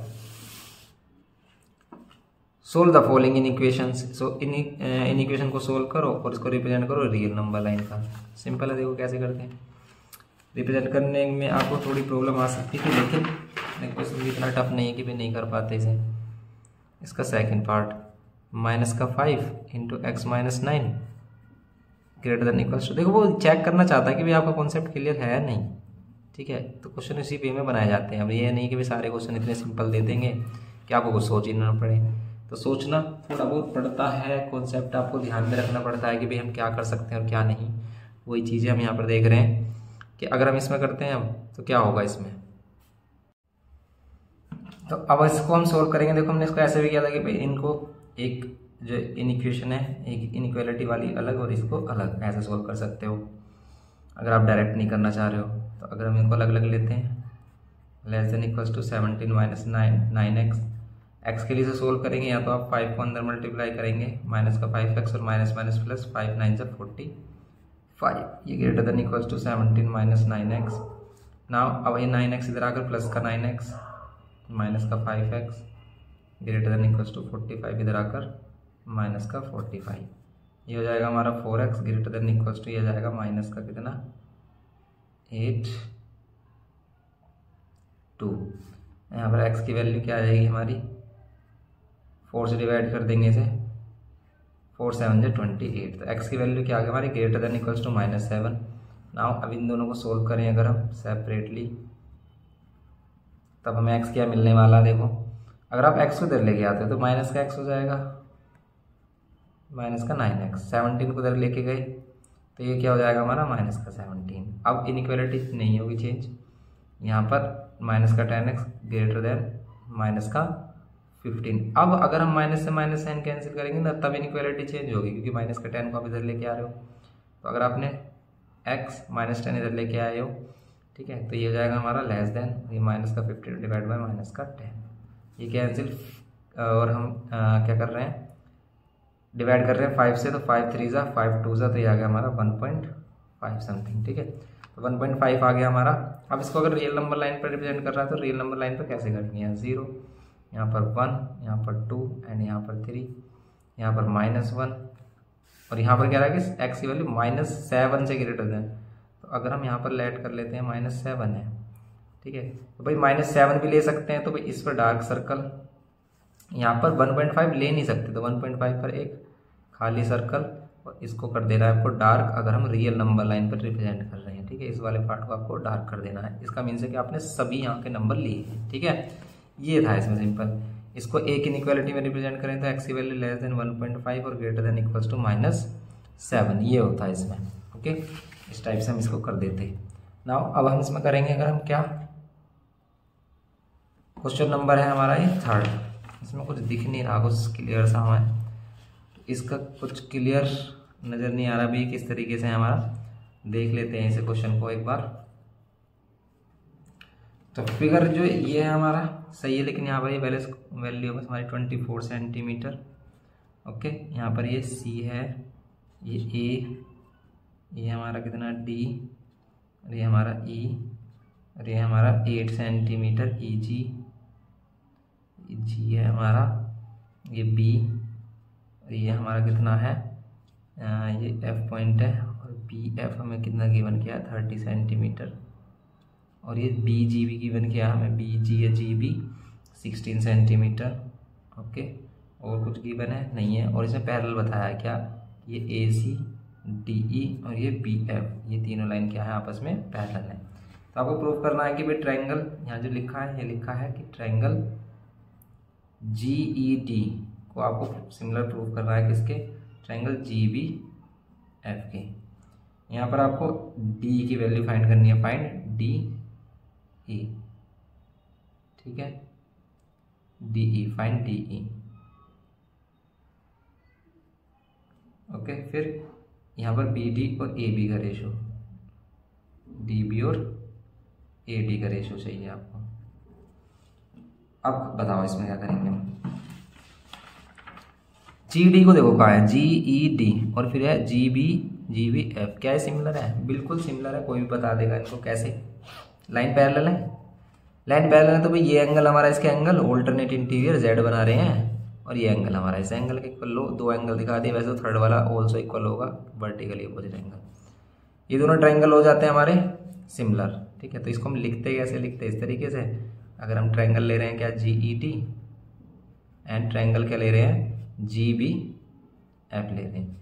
Solve the following inequation so in inequation को सोल्व करो और इसको रिप्रेजेंट करो रियल नंबर लाइन का। सिंपल है, देखो कैसे करते हैं। रिप्रेजेंट करने में आपको थोड़ी प्रॉब्लम आ सकती थी, लेकिन क्वेश्चन इतना टफ नहीं है कि भी नहीं कर पाते इसे। इसका सेकंड पार्ट माइनस का five into X minus nine greater than equals to देखो, वो चेक करना चाहता है कि भाई आपका कॉन्सेप्ट क्लियर है नहीं। ठीक है? तो क्वेश्चन इसी वे में बनाए जाते हैं। अब ये नहीं कि भाई सारे क्वेश्चन इतने सिंपल दे देंगे कि आपको कुछ सोच ही ना पड़े। तो सोचना थोड़ा बहुत पड़ता है। कॉन्सेप्ट आपको ध्यान में रखना पड़ता है कि भाई हम क्या कर सकते हैं और क्या नहीं। वही चीज़ें हम यहाँ पर देख रहे हैं कि अगर हम इसमें करते हैं हम तो क्या होगा इसमें? तो अब इसको हम सोल्व करेंगे। देखो, हमने इसको ऐसे भी किया था कि भाई इनको एक जो इनिक्वेशन है इनक्वेलिटी वाली अलग और इसको अलग, ऐसे सोल्व कर सकते हो। अगर आप डायरेक्ट नहीं करना चाह रहे हो तो अगर हम इनको अलग अलग लेते हैं less than equals to seventeen minus nine nine X X के लिए से सोल्व करेंगे, या तो आप फाइव को अंदर मल्टीप्लाई करेंगे माइनस का फाइव एक्स और minus minus plus five nine से फोर्टी फाइव ये greater than equals to seventeen minus nine X now अब ये नाइन एक्स इधर आकर प्लस का नाइन एक्स माइनस का five X greater than equals to forty five इधर आकर माइनस का फोर्टी फाइव। ये हो जाएगा हमारा four X greater than equals to ये जाएगा माइनस का कितना? Eight two. यहाँ पर एक्स की वैल्यू क्या आ जाएगी हमारी? फोर से डिवाइड कर देंगे इसे। फोर सेवन जो ट्वेंटी एट। तो एक्स की वैल्यू क्या आ गई हमारी? Greater than equals to minus seven now अब इन दोनों को सोल्व करें अगर हम सेपरेटली तब हमें एक्स क्या मिलने वाला देखो। अगर आप एक्स को इधर लेके आते हो तो माइनस का एक्स हो जाएगा। माइनस का नाइन एक्स। सेवनटीन को इधर लेके गए। तो ये क्या हो जाएगा हमारा? माइनस का सेवनटीन। अब इनक्वेलिटी नहीं होगी चेंज। यहाँ पर माइनस का ten X greater than minus का फिफ्टीन। अब अगर हम माइनस से माइनस साइन कैंसिल करेंगे ना तब इनक्वालिटी चेंज होगी क्योंकि माइनस का टेन को आप इधर लेके आ रहे हो। तो अगर आपने एक्स माइनस टेन इधर लेके आए हो ठीक है तो ये हो जाएगा हमारा लेस देन ये माइनस का फिफ्टीन डिवाइड बाई माइनस का टेन। ये कैंसिल और हम आ, क्या कर रहे हैं? डिवाइड कर रहे हैं फाइव से तो फाइव थ्री ज़ा फाइव टू ज़ा तो ये आ गया हमारा वन पॉइंट फाइव समथिंग ठीक है? तो वन पॉइंट फाइव आ गया हमारा। अब इसको अगर रियल नंबर लाइन पर रिप्रेजेंट कर रहा है तो रियल नंबर लाइन पर कैसे करेंगे? यहाँ ज़ीरो यहाँ पर वन यहाँ पर टू एंड यहाँ पर थ्री यहाँ पर माइनस वन और यहाँ पर क्या रहा है कि एक्स की वैल्यू माइनस सेवन से ग्रेटर देन तो अगर हम यहाँ पर लेट कर लेते हैं माइनस सेवन है, ठीक है? तो भाई माइनस सेवन भी ले सकते हैं तो भाई इस पर डार्क सर्कल यहाँ पर वन पॉइंट फाइव ले नहीं सकते तो वन पॉइंट फाइव पर एक खाली सर्कल और इसको कर देना है आपको डार्क अगर हम रियल नंबर लाइन पर रिप्रेजेंट कर रहे हैं, ठीक है? इस वाले पार्ट को आपको डार्क कर देना है। इसका मीन्स है कि आपने सभी यहाँ के नंबर लिए हैं, ठीक है? ये था इसमें सिंपल इसको एक इनक्वालिटी में रिप्रेजेंट करें तो एक्स की value less than one point five और greater than equals to minus seven ये होता है इसमें ओके इस टाइप से हम इसको कर देते हैं। नाउ अब हम इसमें करेंगे, अगर हम क्या? क्वेश्चन नंबर है हमारा ये थर्ड इसमें कुछ दिख नहीं रहा कुछ क्लियर सा हमें इसका कुछ क्लियर नज़र नहीं आ रहा भी किस तरीके से हमारा। देख लेते हैं इसे क्वेश्चन को एक बार। तो फिगर जो ये है हमारा सही है लेकिन यहाँ पर ये वैल्यू वैल्यू बस हमारी ट्वेंटी फोर सेंटीमीटर ओके यहाँ पर ये सी है ये ए ये हमारा कितना डी और ये हमारा ई e, और ये हमारा एट सेंटीमीटर ई जी जी है हमारा ये बी और ये हमारा कितना है? आ, ये एफ़ पॉइंट है और बी एफ़ हमें कितना गिवन किया? है थर्टी सेंटीमीटर और ये बी जी बी गिवन किया हमें। बी जी या G B sixteen centimetre okay और कुछ गिवन है? नहीं है। और इसमें पैरल बताया क्या? ये ए सी डी ई और ये बी एफ़ ये तीनों लाइन क्या है? आपस में पैरल है। तो आपको प्रूव करना है कि भाई ट्रायंगल यहाँ जो लिखा है ये लिखा है कि ट्रायंगल जी ई डी को आपको सिमिलर प्रूव रहा है किसके? ट्रायंगल जी बी एफ़ के। यहाँ पर आपको डी की वैल्यू फाइंड करनी है। फाइंड डी ई ठीक है? D E find D E okay फिर यहाँ पर बी डी और ए बी का रेशो डी बी और ए डी का रेशो चाहिए आपको। अब बताओ इसमें क्या करेंगे। जी डी को देखो, कहा है? जी ई डी और फिर है G B G B F क्या है सिमिलर है? बिल्कुल सिमिलर है, कोई भी बता देगा इनको कैसे। लाइन पैरेलल है? लाइन पैरेलल है तो भाई ये एंगल हमारा इसके एंगल ऑल्टरनेट इंटीरियर जेड बना रहे हैं। और ये एंगल हमारा इस एंगल के इक्वल लो, दो एंगल दिखा दिए, वैसे तो थर्ड वाला ऑल्सो इक्वल होगा वर्टिकली अपोजिट एंगल ये दोनों ट्रायंगल हो जाते हैं हमारे सिमिलर ठीक है तो इसको हम लिखते कैसे, लिखते इस तरीके से। अगर हम ट्रायंगल ले रहे हैं क्या? G E T and triangle क्या ले रहे हैं? जी बी एफ़ ले रहे हैं।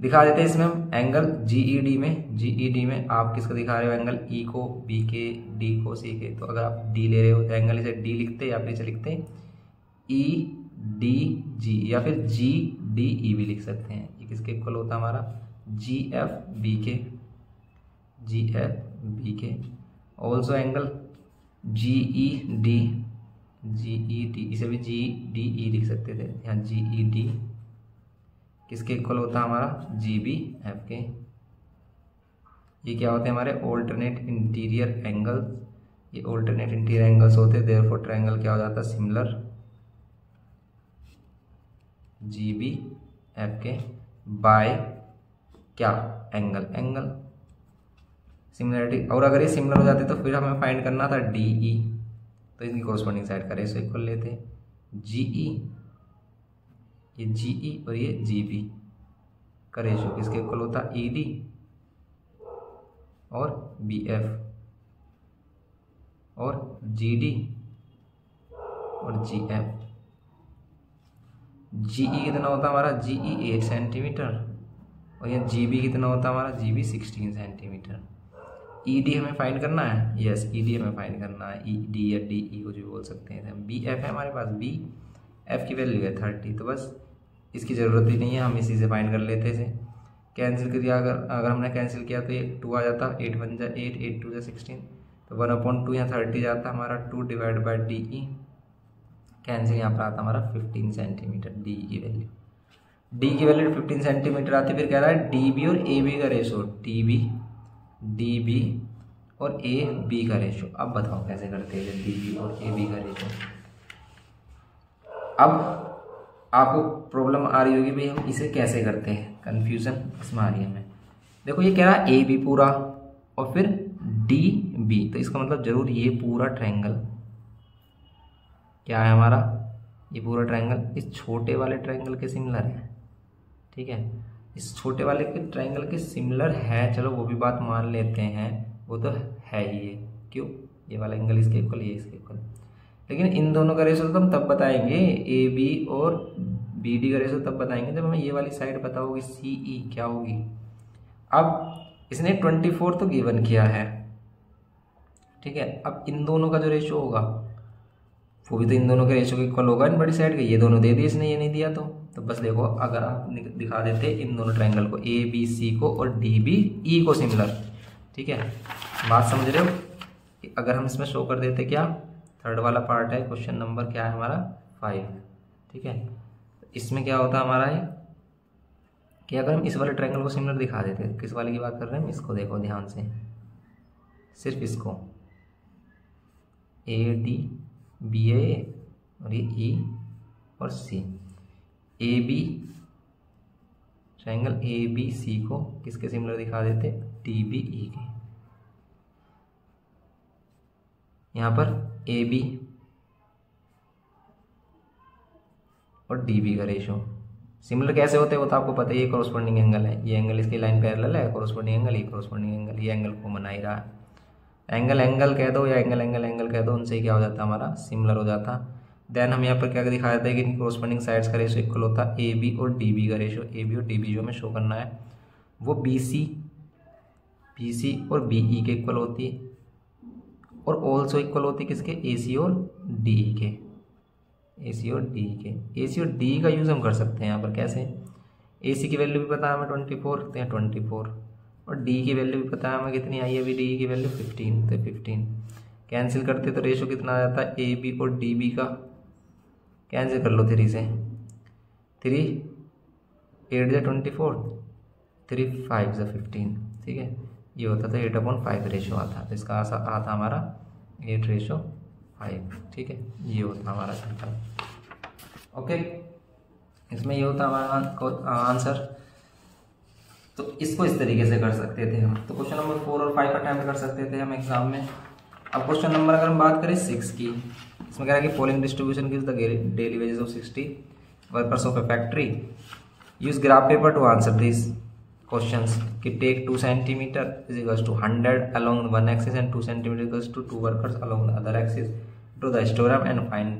दिखा देते हैं इसमें हम एंगल जी ई डी में। जी ई डी में आप किसको दिखा रहे हो? एंगल ई e को बी के डी को सी के। तो अगर आप डी ले रहे हो तो एंगल इसे डी लिखते या फिर इसे लिखते ई डी जी या फिर जी डी ई भी लिख सकते हैं। ये किसके इक्वल होता है हमारा? जी एफ़ बी के। जी एफ़ बी के। Also angle G E D G E D इसे भी जी डी ई लिख सकते थे। यहाँ जी ई डी किसके इक्वल होता है हमारा? जी बी एफ़ के। ये क्या होते हैं हमारे? ऑल्टरनेट इंटीरियर एंगल्स ये ऑल्टरनेट इंटीरियर एंगल्स होते हैं देयर फोर क्या हो जाता है? सिमिलर जी बी एफ़ के। बाय क्या? एंगल एंगल सिमिलरिटी, और अगर ये सिमिलर हो जाते तो फिर हमें फाइंड करना था डी ई तो इनकी कॉरस्पॉन्डिंग साइड का रेशो इक्वल लेते जी ई ये जी ई और ये जी बी का रेशो किसके इक्वल होता ई डी और बी एफ़ और जी डी और जी एफ़ जी ई कितना होता हमारा? जी ई एट सेंटीमीटर और यहाँ जी बी कितना होता हमारा? G B sixteen centimetre E D हमें फाइंड करना है? यस ई डी हमें फाइंड करना है। ई डी या डी ई को जो बोल सकते हैं। बी एफ़ है हमारे पास बी एफ़ की वैल्यू है थर्टी तो बस इसकी ज़रूरत ही नहीं है, हम इसी से फाइंड कर लेते इसे। कैंसिल दिया, अगर अगर हमने कैंसिल किया तो ये टू आ जाता एट वन जा एट एट टू जा सिक्सटीन तो वन अपॉइंट टू यहाँ थर्टी जाता हमारा two divide by D E cancel यहाँ पर आता हमारा फिफ्टीन सेंटीमीटर DE की वैल्यू डी की वैल्यू फिफ्टीन सेंटीमीटर आती फिर कह रहा है डी बी और ए बी का ratio D B D B और ए बी का रेशो अब बताओ कैसे करते हैं डी बी और ए बी का रेशो अब आपको प्रॉब्लम आ रही होगी भाई, हम इसे कैसे करते हैं? कन्फ्यूज़न इसमें आ रही है हमें। देखो, ये कह रहा है ए बी पूरा और फिर डी बी। तो इसका मतलब ज़रूर ये पूरा ट्रायंगल क्या है हमारा? ये पूरा ट्रायंगल इस छोटे वाले ट्रायंगल के सिमिलर है। ठीक है? इस छोटे वाले के ट्राइंगल के सिमिलर है, चलो वो भी बात मान लेते हैं, वो तो है ही ये, क्यों? ये वाला एंगल इसके इक्वल ये इसके इक्वल लेकिन इन दोनों का रेशो तो हम तब बताएँगे ए बी और बी डी का रेशो तब बताएँगे जब हमें ये वाली साइड पता होगी सी ई क्या होगी। अब इसने ट्वेंटी फोर तो गिवन किया है, ठीक है? अब इन दोनों का जो रेशो होगा वो भी तो इन दोनों के रेशो के इक्वल होगा इन बड़ी साइड के। ये दोनों दे दिए इसने, ये नहीं दिया तो। तो बस देखो, अगर आप दिखा देते इन दोनों ट्रायंगल को ए बी सी को और डी बी ई को सिमिलर ठीक है? बात समझ रहे हो? कि अगर हम इसमें शो कर देते क्या? थर्ड वाला पार्ट है क्वेश्चन नंबर क्या है हमारा? फाइव ठीक है? इसमें क्या होता हमारा ये? कि अगर हम इस वाले ट्रायंगल को सिमिलर दिखा देते, किस वाले की बात कर रहे हैं इसको देखो ध्यान से। सिर्फ़ इसको। ए डी बी ए और ये ई और C. A B triangle A B C को किसके सिमिलर दिखा देते डी बी ई के। यहाँ पर ए बी और डी बी का रेशो सिमिलर कैसे होते हैं वो तो आपको पता है ये कॉरस्पॉन्डिंग एंगल है। ये एंगल इसकी लाइन पैरेलल है कॉरस्पॉन्डिंग एंगल ये कॉरस्पॉन्डिंग एंगल ये एंगल को ही रहा है। एंगल एंगल कह दो या एंगल एंगल एंगल कह दो उनसे ही क्या हो जाता है हमारा? सिमिलर हो जाता। देन हम यहाँ पर क्या दिखाया जाता है कि कॉरस्पॉन्डिंग साइड्स का रेशो इक्वल होता। है ए बी और डी बी का रेशो ए बी और डी बी जो हमें शो करना है वो बी सी बी सी और बी ई e के इक्वल होती है। और ऑल्सो इक्वल होती है किसके? ए सी और डी ई के। ए सी और डी ई के। ए सी और डी ई का यूज़ हम कर सकते हैं यहाँ पर कैसे? ए सी की वैल्यू भी पता है हमें ट्वेंटी फोर तो ट्वेंटी फोर और डी की वैल्यू भी पता है हमें कितनी आई है अभी? डी की वैल्यू फिफ्टीन तो फिफ्टीन कैंसिल करते तो रेशो कितना आ जाता है? ए बी और डी बी का. कैंसिल कर लो थ्री से. थ्री एट ज ट्वेंटी फोर थ्री फाइव ज फिफ्टीन ठीक है? ये होता था एट अपॉन फाइव रेशो आता तो इसका आसा आता हमारा एट रेशो फाइव ठीक है? ये होता हमारा सिंपल ओके इसमें ये होता हमारा आंसर तो इसको इस तरीके से कर सकते थे हम। तो क्वेश्चन नंबर फोर और फाइव अटैम्प्ट कर सकते थे हम एग्ज़ाम में। अब क्वेश्चन नंबर अगर हम बात करें सिक्स की, इसमें कह रहा है कि पोलिंग डिस्ट्रीब्यूशन की daily wages of sixty workers of a factory use graph paper to answer this questions कि take two centimetre is equals to hundred along one axis and two centimetre equals to two workers along the other axis to the storm and find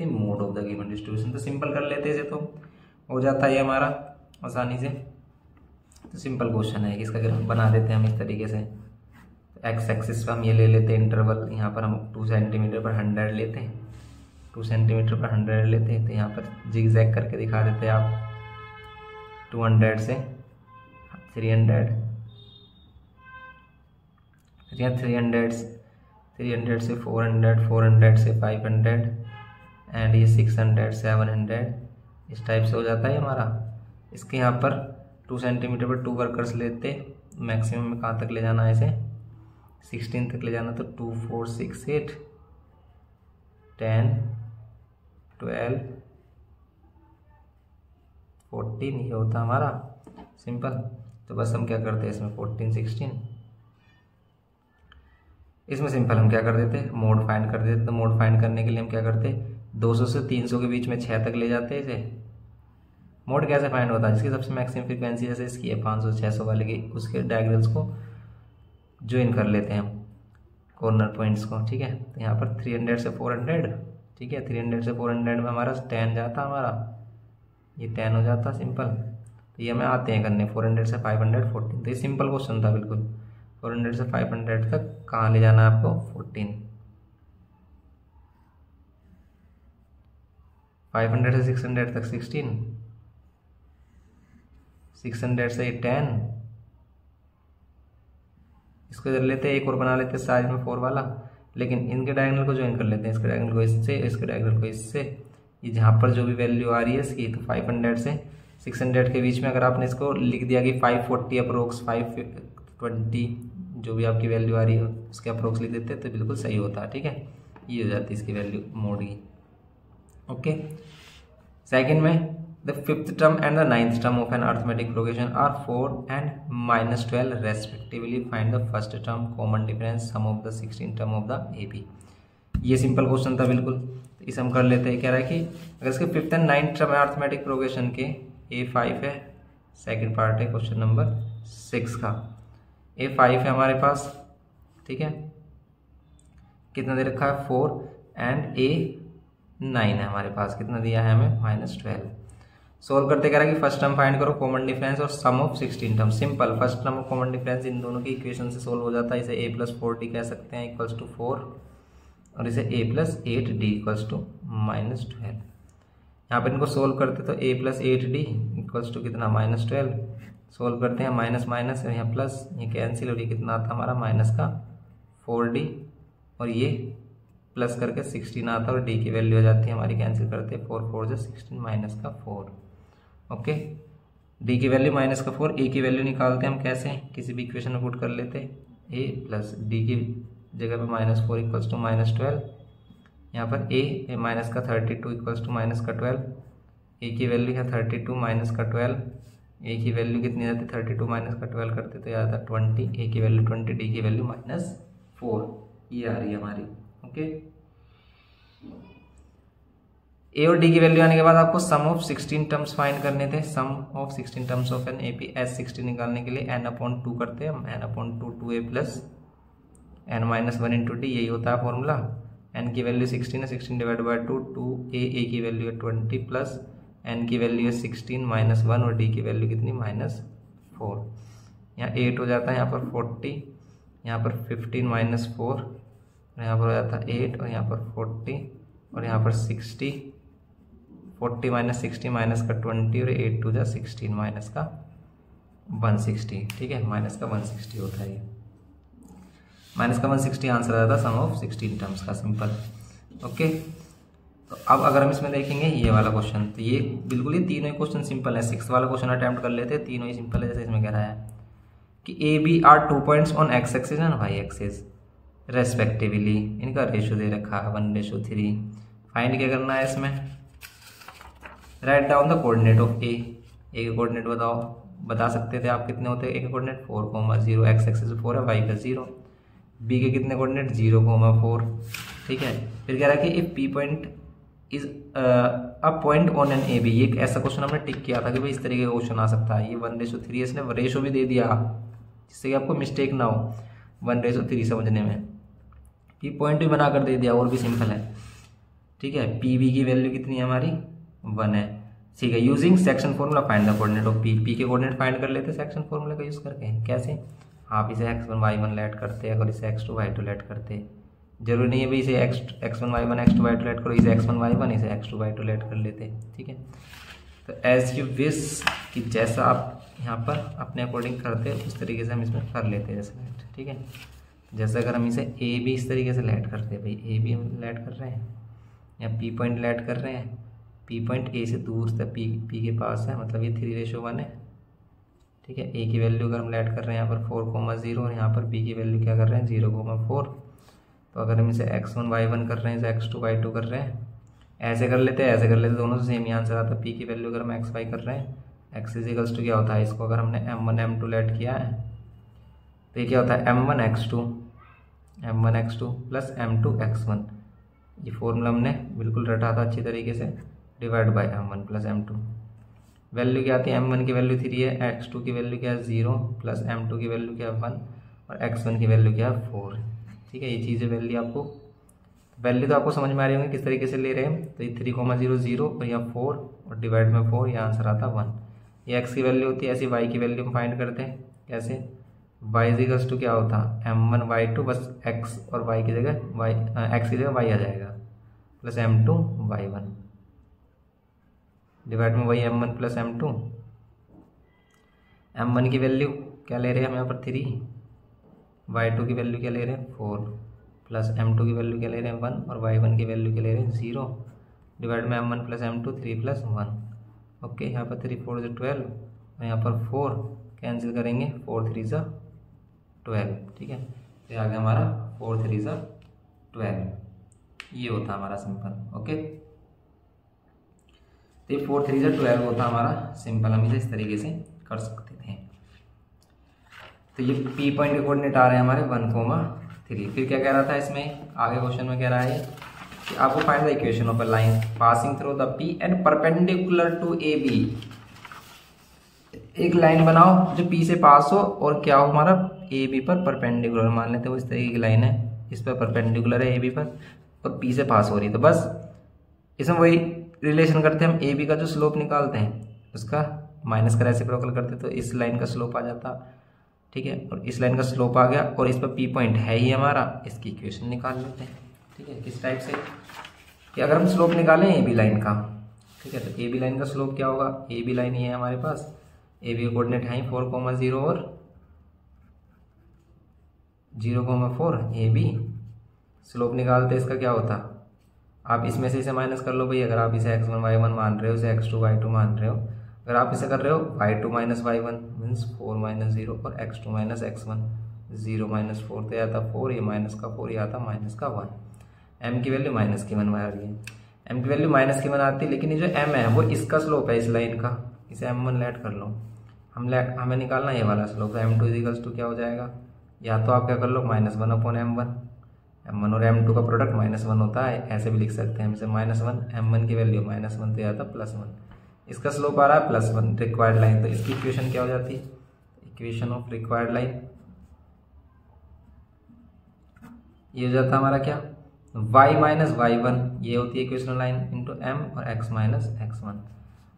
the mode of the given distribution तो simple कर लेते हैं तो। हो जाता है हमारा आसानी से। तो सिंपल क्वेश्चन है, इसका अगर हम बना देते हैं हम इस तरीके से। एक्स एक्सिस पर हम ये ले लेते हैं इंटरवल यहाँ पर हम टू सेंटीमीटर पर हंड्रेड लेते हैं। टू सेंटीमीटर पर हंड्रेड लेते हैं तो यहाँ पर जिग जैग करके दिखा देते हैं आप। टू हंड्रेड से three hundred three hundred three hundred से फोर हंड्रेड फोर हंड्रेड से फाइव हंड्रेड एंड ये सिक्स हंड्रेड सेवन हंड्रेड इस टाइप से हो जाता है हमारा। इसके यहाँ पर टू सेंटीमीटर पर टू वर्कर्स लेते मैक्सिमम में कहाँ तक ले जाना है इसे? सिक्सटीन तक ले जाना तो two four six eight ten twelve fourteen ये होता हमारा। सिंपल तो बस हम क्या करते हैं इसमें? फोर्टीन सिक्सटीन इसमें सिंपल हम क्या कर देते? मोड फाइंड कर देते। तो मोड फाइंड करने के लिए हम क्या करते? 200 से 300 के बीच में छः तक ले जाते इसे। मोड कैसे फाइंड होता है? जिसकी सबसे मैक्सिमम फ्रिक्वेंसी जैसे इसकी है पाँच सौ छः सौ वाले की, उसके डायग्रल्स को ज्वाइन कर लेते हैं कॉर्नर पॉइंट्स को, ठीक है? तो यहाँ पर 300 से 400 ठीक है? 300 से 400 में हमारा टेन जाता हमारा। ये टेन हो जाता सिंपल तो ये हमें आते हैं करने 400 से 514 तो ये सिंपल क्वेश्चन था बिल्कुल। फोर हंड्रेड से फाइव हंड्रेड तक कहाँ ले जाना है आपको? फोर्टीन फाइव हंड्रेड से सिक्स हंड्रेड तक सिक्सटीन सिक्स हंड्रेड से टेन। इसको इधर लेते हैं, एक और बना लेते हैं, साइज़ में फोर वाला। लेकिन इनके डायगनल को ज्वाइन कर लेते हैं, इसके डायगनल को इससे, इसके डायगनल को इससे। ये जहाँ पर जो भी वैल्यू आ रही है, इसकी तो फाइव हंड्रेड से सिक्स हंड्रेड के बीच में अगर आपने इसको लिख दिया कि five forty approx five twenty जो भी आपकी वैल्यू आ रही है, उसके अप्रोक्स लिख देते तो बिल्कुल सही होता है, ठीक है? ये हो जाती है इसकी वैल्यू मोड की। ओके सेकेंड में fifth term and the ninth term of an arithmetic progression are four and minus twelve respectively find the first term common difference sum of the sixteen term of the A P ये simple question था बिल्कुल। इसे हम कर लेते हैं कह रहा है कि अगर इसके fifth and ninth term arithmetic progression के ए फाइव है सेकेंड पार्ट है क्वेश्चन नंबर सिक्स का। ए फाइव है हमारे पास, ठीक है? कितना दे रखा है? फोर एंड ए नाइन है हमारे पास। कितना दिया है हमें? माइनस ट्वेल्व सोल्व करते कह रहा है कि फ़र्स्ट टर्म फाइंड करो कॉमन डिफरेंस और sum of sixteen term simple first term of common difference इन दोनों की इक्वेशन से सोल्व हो जाता है। इसे ए प्लस फोर डी कह सकते हैं इक्वल्स टू फोर और इसे A plus eight D equals to minus twelve यहाँ पर इनको सोल्व करते तो A plus eight D equals to कितना? माइनस ट्वेल्व सोल्व करते हैं माइनस माइनस और यहाँ प्लस ये कैंसिल और ये कितना आता हमारा? माइनस का फोर डी और ये प्लस करके सिक्सटीन आता है और डी की वैल्यू आ जाती है हमारी कैंसिल करते हैं। फोर फोर जो सिक्सटीन माइनस का फोर ओके? डी की वैल्यू माइनस का फोर ए की वैल्यू निकालते हैं, हम कैसे? किसी भी इक्वेशन में पुट कर लेते ए प्लस डी की जगह पे minus four equals to minus twelve यहाँ पर ए माइनस का thirty two equals to minus का ट्वेल्व ए की वैल्यू है थर्टी टू माइनस का ट्वेल्व ए की वैल्यू कितनी आती थर्टी टू माइनस का ट्वेल्व करते तो याद था ट्वेंटी ए की वैल्यू ट्वेंटी डी की वैल्यू माइनस फोर ये आ रही है हमारी, ओके? ए और डी की वैल्यू आने के बाद आपको sum of sixteen terms find करने थे। Sum of sixteen terms of an A P S sixteen निकालने के लिए एन अपॉन टू करते हैं। हम N upon two two A plus N minus one into D यही होता है फॉर्मूला एन की वैल्यू सिक्सटीन है sixteen divide by two two A A की वैल्यू है ट्वेंटी प्लस एन की वैल्यू है सिक्सटीन माइनस वन और डी की वैल्यू कितनी? माइनस फोर यहाँ एट हो जाता है, यहाँ पर फोर्टी यहाँ पर फिफ्टीन माइनस फोर यहाँ पर हो जाता है एट और यहाँ पर फोर्टी और यहाँ पर sixty forty minus sixty minus का ट्वेंटी और एट टू जा सिक्सटीन माइनस का वन सिक्सटी, ठीक है? माइनस का वन सिक्सटी होता है ये। माइनस का वन सिक्सटी आंसर आ जाता सम ऑफ़ सिक्सटीन टर्म्स का सिंपल ओके तो अब अगर हम इसमें देखेंगे ये वाला क्वेश्चन तो ये बिल्कुल ही तीनों ही क्वेश्चन सिंपल है। सिक्स वाला क्वेश्चन अटैम्प्ट कर लेते हैं तीनों ही सिंपल है जैसे इसमें कह रहा है। कि A B are two points on x axis and y axis respectively इनका रेशो दे रखा है वन रेशो थ्री फाइंड क्या करना है इसमें? Write down the coordinate of A A के कोऑर्डिनेट बताओ। बता सकते थे आप कितने होते? ए के coordinate four comma zero x axis four है वाई का ज़ीरो बी के कितने कोऑर्डिनेट ज़ीरो कोमा फोर ठीक है? फिर कह रहा है कि if P point is a point on an A B ये एक ऐसा क्वेश्चन हमने टिक किया था कि भाई इस तरीके का क्वेश्चन आ सकता है। ये वन रेशो थ्री इसने रेशो भी दे दिया, जिससे कि आपको मिस्टेक ना हो वन रेशो थ्री समझने में। पी पॉइंट भी बनाकर दे दिया, और भी सिंपल है। ठीक है? पी बी की वैल्यू कितनी है हमारी? वन है। ठीक है using section formula find the coordinate of P P के कोऑर्डिनेट फाइंड कर लेते हैं सेक्शन फॉर्मूला का यूज़ करके। कैसे? आप इसे x one y one let करते अगर इसे x two y two let करते ज़रूरी नहीं है भाई इसे x x one y one x two y two let करो, इसे एक्स वन वाई वन इसे x two y two let कर लेते ठीक है? तो एज यू विश कि जैसा आप यहाँ पर अपने अकॉर्डिंग करते हैं, उस तरीके से हम इसमें कर लेते हैं जैसे लेट ठीक है? जैसे अगर हम इसे ए बी इस तरीके से लेट करते हैं, भाई ए बी हम लेट कर रहे हैं या पी पॉइंट लेट कर रहे हैं पी पॉइंट ए से दूर से पी पी के पास है मतलब ये थ्री रेशो वन है। ठीक है ए की वैल्यू अगर हम लेट कर रहे हैं यहाँ पर फोर कोमा ज़ीरो और यहाँ पर बी की वैल्यू क्या कर रहे हैं? ज़ीरो कोमा फोर तो अगर हम इसे एक्स वन वाई वन कर रहे हैं, इसे एक्स टू वाई टू कर रहे हैं, ऐसे कर लेते हैं, ऐसे कर लेते दोनों से सेम ही आंसर आता है। पी की वैल्यू अगर हम एक्स वाई कर रहे हैं एक्स इजिकल्स टू क्या होता है? इसको अगर हमने m one m two let किया है तो ये क्या होता है? M one x two m one x two plus m two x one ये फॉर्मूला हमने बिल्कुल रटा था अच्छी तरीके से। Divide by m one plus m two. Value क्या आती है? एम वन की वैल्यू थ्री है एक्स टू की वैल्यू क्या है ज़ीरो, प्लस एम टू की वैल्यू क्या है वन, और एक्स वन की वैल्यू क्या है फोर। ठीक है, ये चीज़ें वैल्यू आपको, वैल्यू तो आपको समझ में आ रही होंगी किस तरीके से ले रहे हैं। तो ये थ्री कोमा ज़ीरो ज़ीरो और यहाँ फोर और डिवाइड में फोर यहाँ आंसर आता है वन ये एक्स की वैल्यू होती है, ऐसी वाई की वैल्यू हम फाइंड करते हैं, कैसे? वाई जिगल्स टू क्या होता? एम वन वाई टू बस एक्स और वाई की जगह वाई एक्स की जगह वाई आ जाएगा। Plus m two y one. Divide में वही m one plus m two m one की वैल्यू क्या ले रहे हैं हम यहाँ पर थ्री वाई टू की वैल्यू क्या ले रहे हैं? फोर प्लस एम टू की वैल्यू क्या ले रहे हैं? वन और वाई वन की वैल्यू क्या ले रहे हैं? ज़ीरो डिवाइड में m one plus m two three plus one okay यहाँ पर थ्री फोर जो ट्वेल्व और यहाँ पर फोर कैंसिल करेंगे। फोर थ्री ज़ा ट्वेल्व ठीक है? तो गया हमारा फोर थ्री ज़ा ट्वेल्व ये होता हमारा सिंपल ओके तो ये फोर थ्री से ट्वेल्व होता हमारा। सिंपल हम इसे इस तरीके से कर सकते थे। तो ये पी पॉइंट के कोऑर्डिनेट आ रहे हैं हमारे वन कोमा थ्री फिर क्या कह रहा था इसमें? आगे क्वेश्चन में कह रहा है कि आपको find the equation of a line passing through the P and perpendicular to A B एक लाइन बनाओ, जो पी से पास हो और क्या हो हमारा? ए बी पर परपेंडिकुलर मान लेते हो इस तरीके की लाइन है। इस पर परपेंडिकुलर है ए बी पर, और पी से पास हो रही है। तो बस, इसमें वही रिलेशन करते हैं, हम ए बी का जो स्लोप निकालते हैं, उसका माइनस का रेसिप्रोकल करते तो इस लाइन का स्लोप आ जाता, ठीक है? और इस लाइन का स्लोप आ गया और इस पर पी पॉइंट है ही हमारा, इसकी इक्वेशन निकाल लेते हैं, ठीक है? किस टाइप से? कि अगर हम स्लोप निकालें ए बी लाइन का, ठीक है? तो ए बी लाइन का स्लोप क्या होगा? ए बी लाइन ये है हमारे पास ए बी कोऑर्डिनेट है फोर कोमा ज़ीरो और zero comma four A B slope निकालते इसका क्या होता? आप इसमें से इसे माइनस कर लो भाई, अगर आप इसे एक्स वन वाई वन मान रहे हो, इसे एक्स टू वाई टू मान रहे हो। अगर आप इसे कर रहे हो y two minus y one means four minus zero और x two minus x one zero minus four तो आता फोर ये माइनस का फोर ये आता माइनस का वन एम की वैल्यू माइनस की वन आ रही है। एम की वैल्यू माइनस की वन आती है, लेकिन ये जो एम है, वो इसका स्लोप है, इस लाइन का। इसे एम वन लेट कर लो। हम लेट हमें निकालना ये वाला slope m two equals to क्या हो जाएगा? या तो आप क्या कर लो minus one upon m one m one और एम टू का प्रोडक्ट माइनस वन होता है, ऐसे भी लिख सकते हैं हमसे माइनस वन एम वन की वैल्यू माइनस वन तो आता प्लस वन इसका स्लोप आ रहा है प्लस वन रिक्वायर्ड लाइन तो इसकी इक्वेशन क्या हो जाती है? इक्वेशन ऑफ़ रिक्वायर्ड लाइन ये हो जाता हमारा क्या? Y माइनस वाई वन ये होती है इक्वेशन लाइन इंटू एम और x माइनस एक्स वन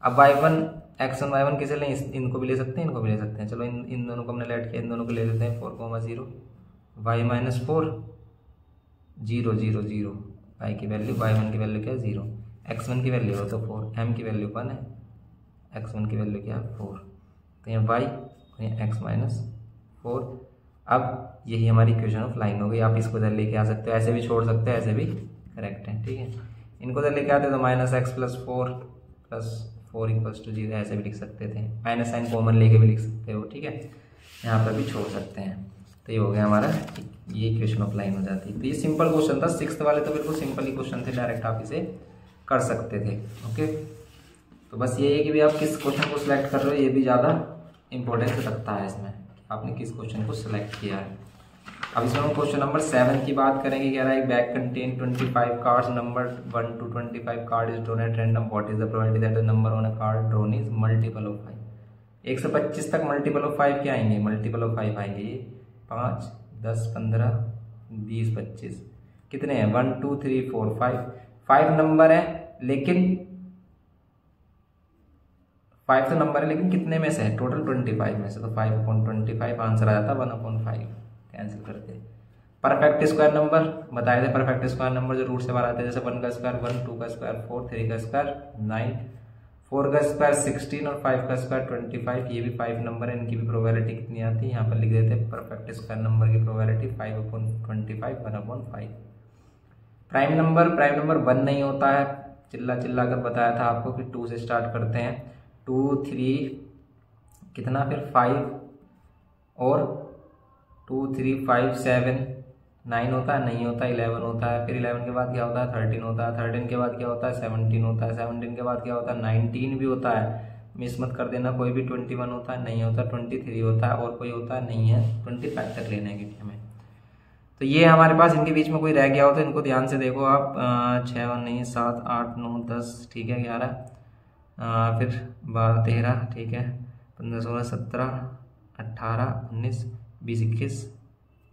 अब y one x one y one किसे लें? इनको भी ले सकते हैं, इनको भी ले सकते हैं. चलो इन इन दोनों को हमने लेट किया, इन दोनों को ले लेते हैं four comma zero y minus four zero zero zero. Y की वैल्यू वाई वन की वैल्यू क्या है? ज़ीरो एक्स वन की वैल्यू हो तो फोर एम की वैल्यू वन है? एक्स वन की वैल्यू क्या है? फोर तो यहाँ वाई और यहाँ एक्स माइनस फोर अब यही हमारी इक्वेशन ऑफ़ लाइन हो गई। आप इसको इधर लेके आ सकते हो। ऐसे भी छोड़ सकते हो, ऐसे भी करेक्ट है, ठीक है? इनको इधर लेके आते तो minus x plus four plus four equals to zero ऐसे भी लिख सकते थे। माइनस साइन कॉमन लेके भी लिख सकते हो, ठीक है? यहाँ पर भी छोड़ सकते हैं। तो ये हो गया हमारा, ये क्वेश्चन ऑफ़ लाइन हो जाती। है तो ये सिंपल क्वेश्चन था। सिक्स वाले तो बिल्कुल सिंपल ही क्वेश्चन थे। डायरेक्ट आप इसे कर सकते थे। ओके तो बस ये है कि भी आप किस क्वेश्चन को सिलेक्ट कर रहे हो, ये भी ज़्यादा इंपॉर्टेंस रखता है इसमें आपने किस क्वेश्चन को सिलेक्ट किया है। अब इसमें हम क्वेश्चन नंबर सेवन की बात करेंगे। कह रहा है bag contain twenty five cards number one to twenty five card is drawn at random what is the probability that number on a card drawn is multiple of five एक से पच्चीस तक मल्टीपल ऑफ़ फाइव क्या आएँगे? Multiple of five आएँगे। ये पाँच, दस, पंद्रह, बीस, पच्चीस। कितने हैं? One, two, three, four, five. Five number है, लेकिन फाइव तो नंबर है, लेकिन कितने में से है? टोटल ट्वेंटी फाइव में से। तो five upon twenty five answer आ जाता वन अपॉन फाइव कैंसिल करते परफेक्ट स्क्वायर नंबर बताए थे परफेक्ट स्क्वायर नंबर जो रूट से बाहर आते हैं। जैसे वन का स्क्वायर वन टू का स्क्वायर फोर थ्री का स्क्वायर नाइन फोर का स्क्वायर सिक्सटीन और फाइव का स्क्वायर ट्वेंटी फाइव, ये भी फाइव नंबर है, इनकी भी प्रोबेबिलिटी कितनी आती है? यहाँ पर लिख देते हैं परफेक्ट स्क्वायर नंबर की probability five upon twenty five one upon five prime number prime number one नहीं होता है। चिल्ला चिल्ला कर बताया था आपको कि टू से स्टार्ट करते हैं। टू थ्री कितना फिर फाइव और two three five seven nine होता है, नहीं होता, इलेवन होता है, फिर इलेवन के बाद क्या होता है, थर्टीन होता है, थर्टीन के बाद क्या होता है, सेवनटीन होता है, सेवनटीन के बाद क्या होता है, नाइनटीन भी होता है। मिस मत कर देना, कोई भी ट्वेंटी वन होता है, नहीं होता, ट्वेंटी थ्री होता है, और कोई होता है नहीं है, ट्वेंटी फाइव तक लेने की हमें तो ये हमारे पास, इनके बीच में कोई रह गया हो तो इनको ध्यान से देखो आप छः वन नहीं, सात, आठ, नौ, दस, ठीक है, ग्यारह फिर बारह, तेरह, ठीक है, पंद्रह, सोलह, सत्रह अट्ठारह उन्नीस, बीस, इक्कीस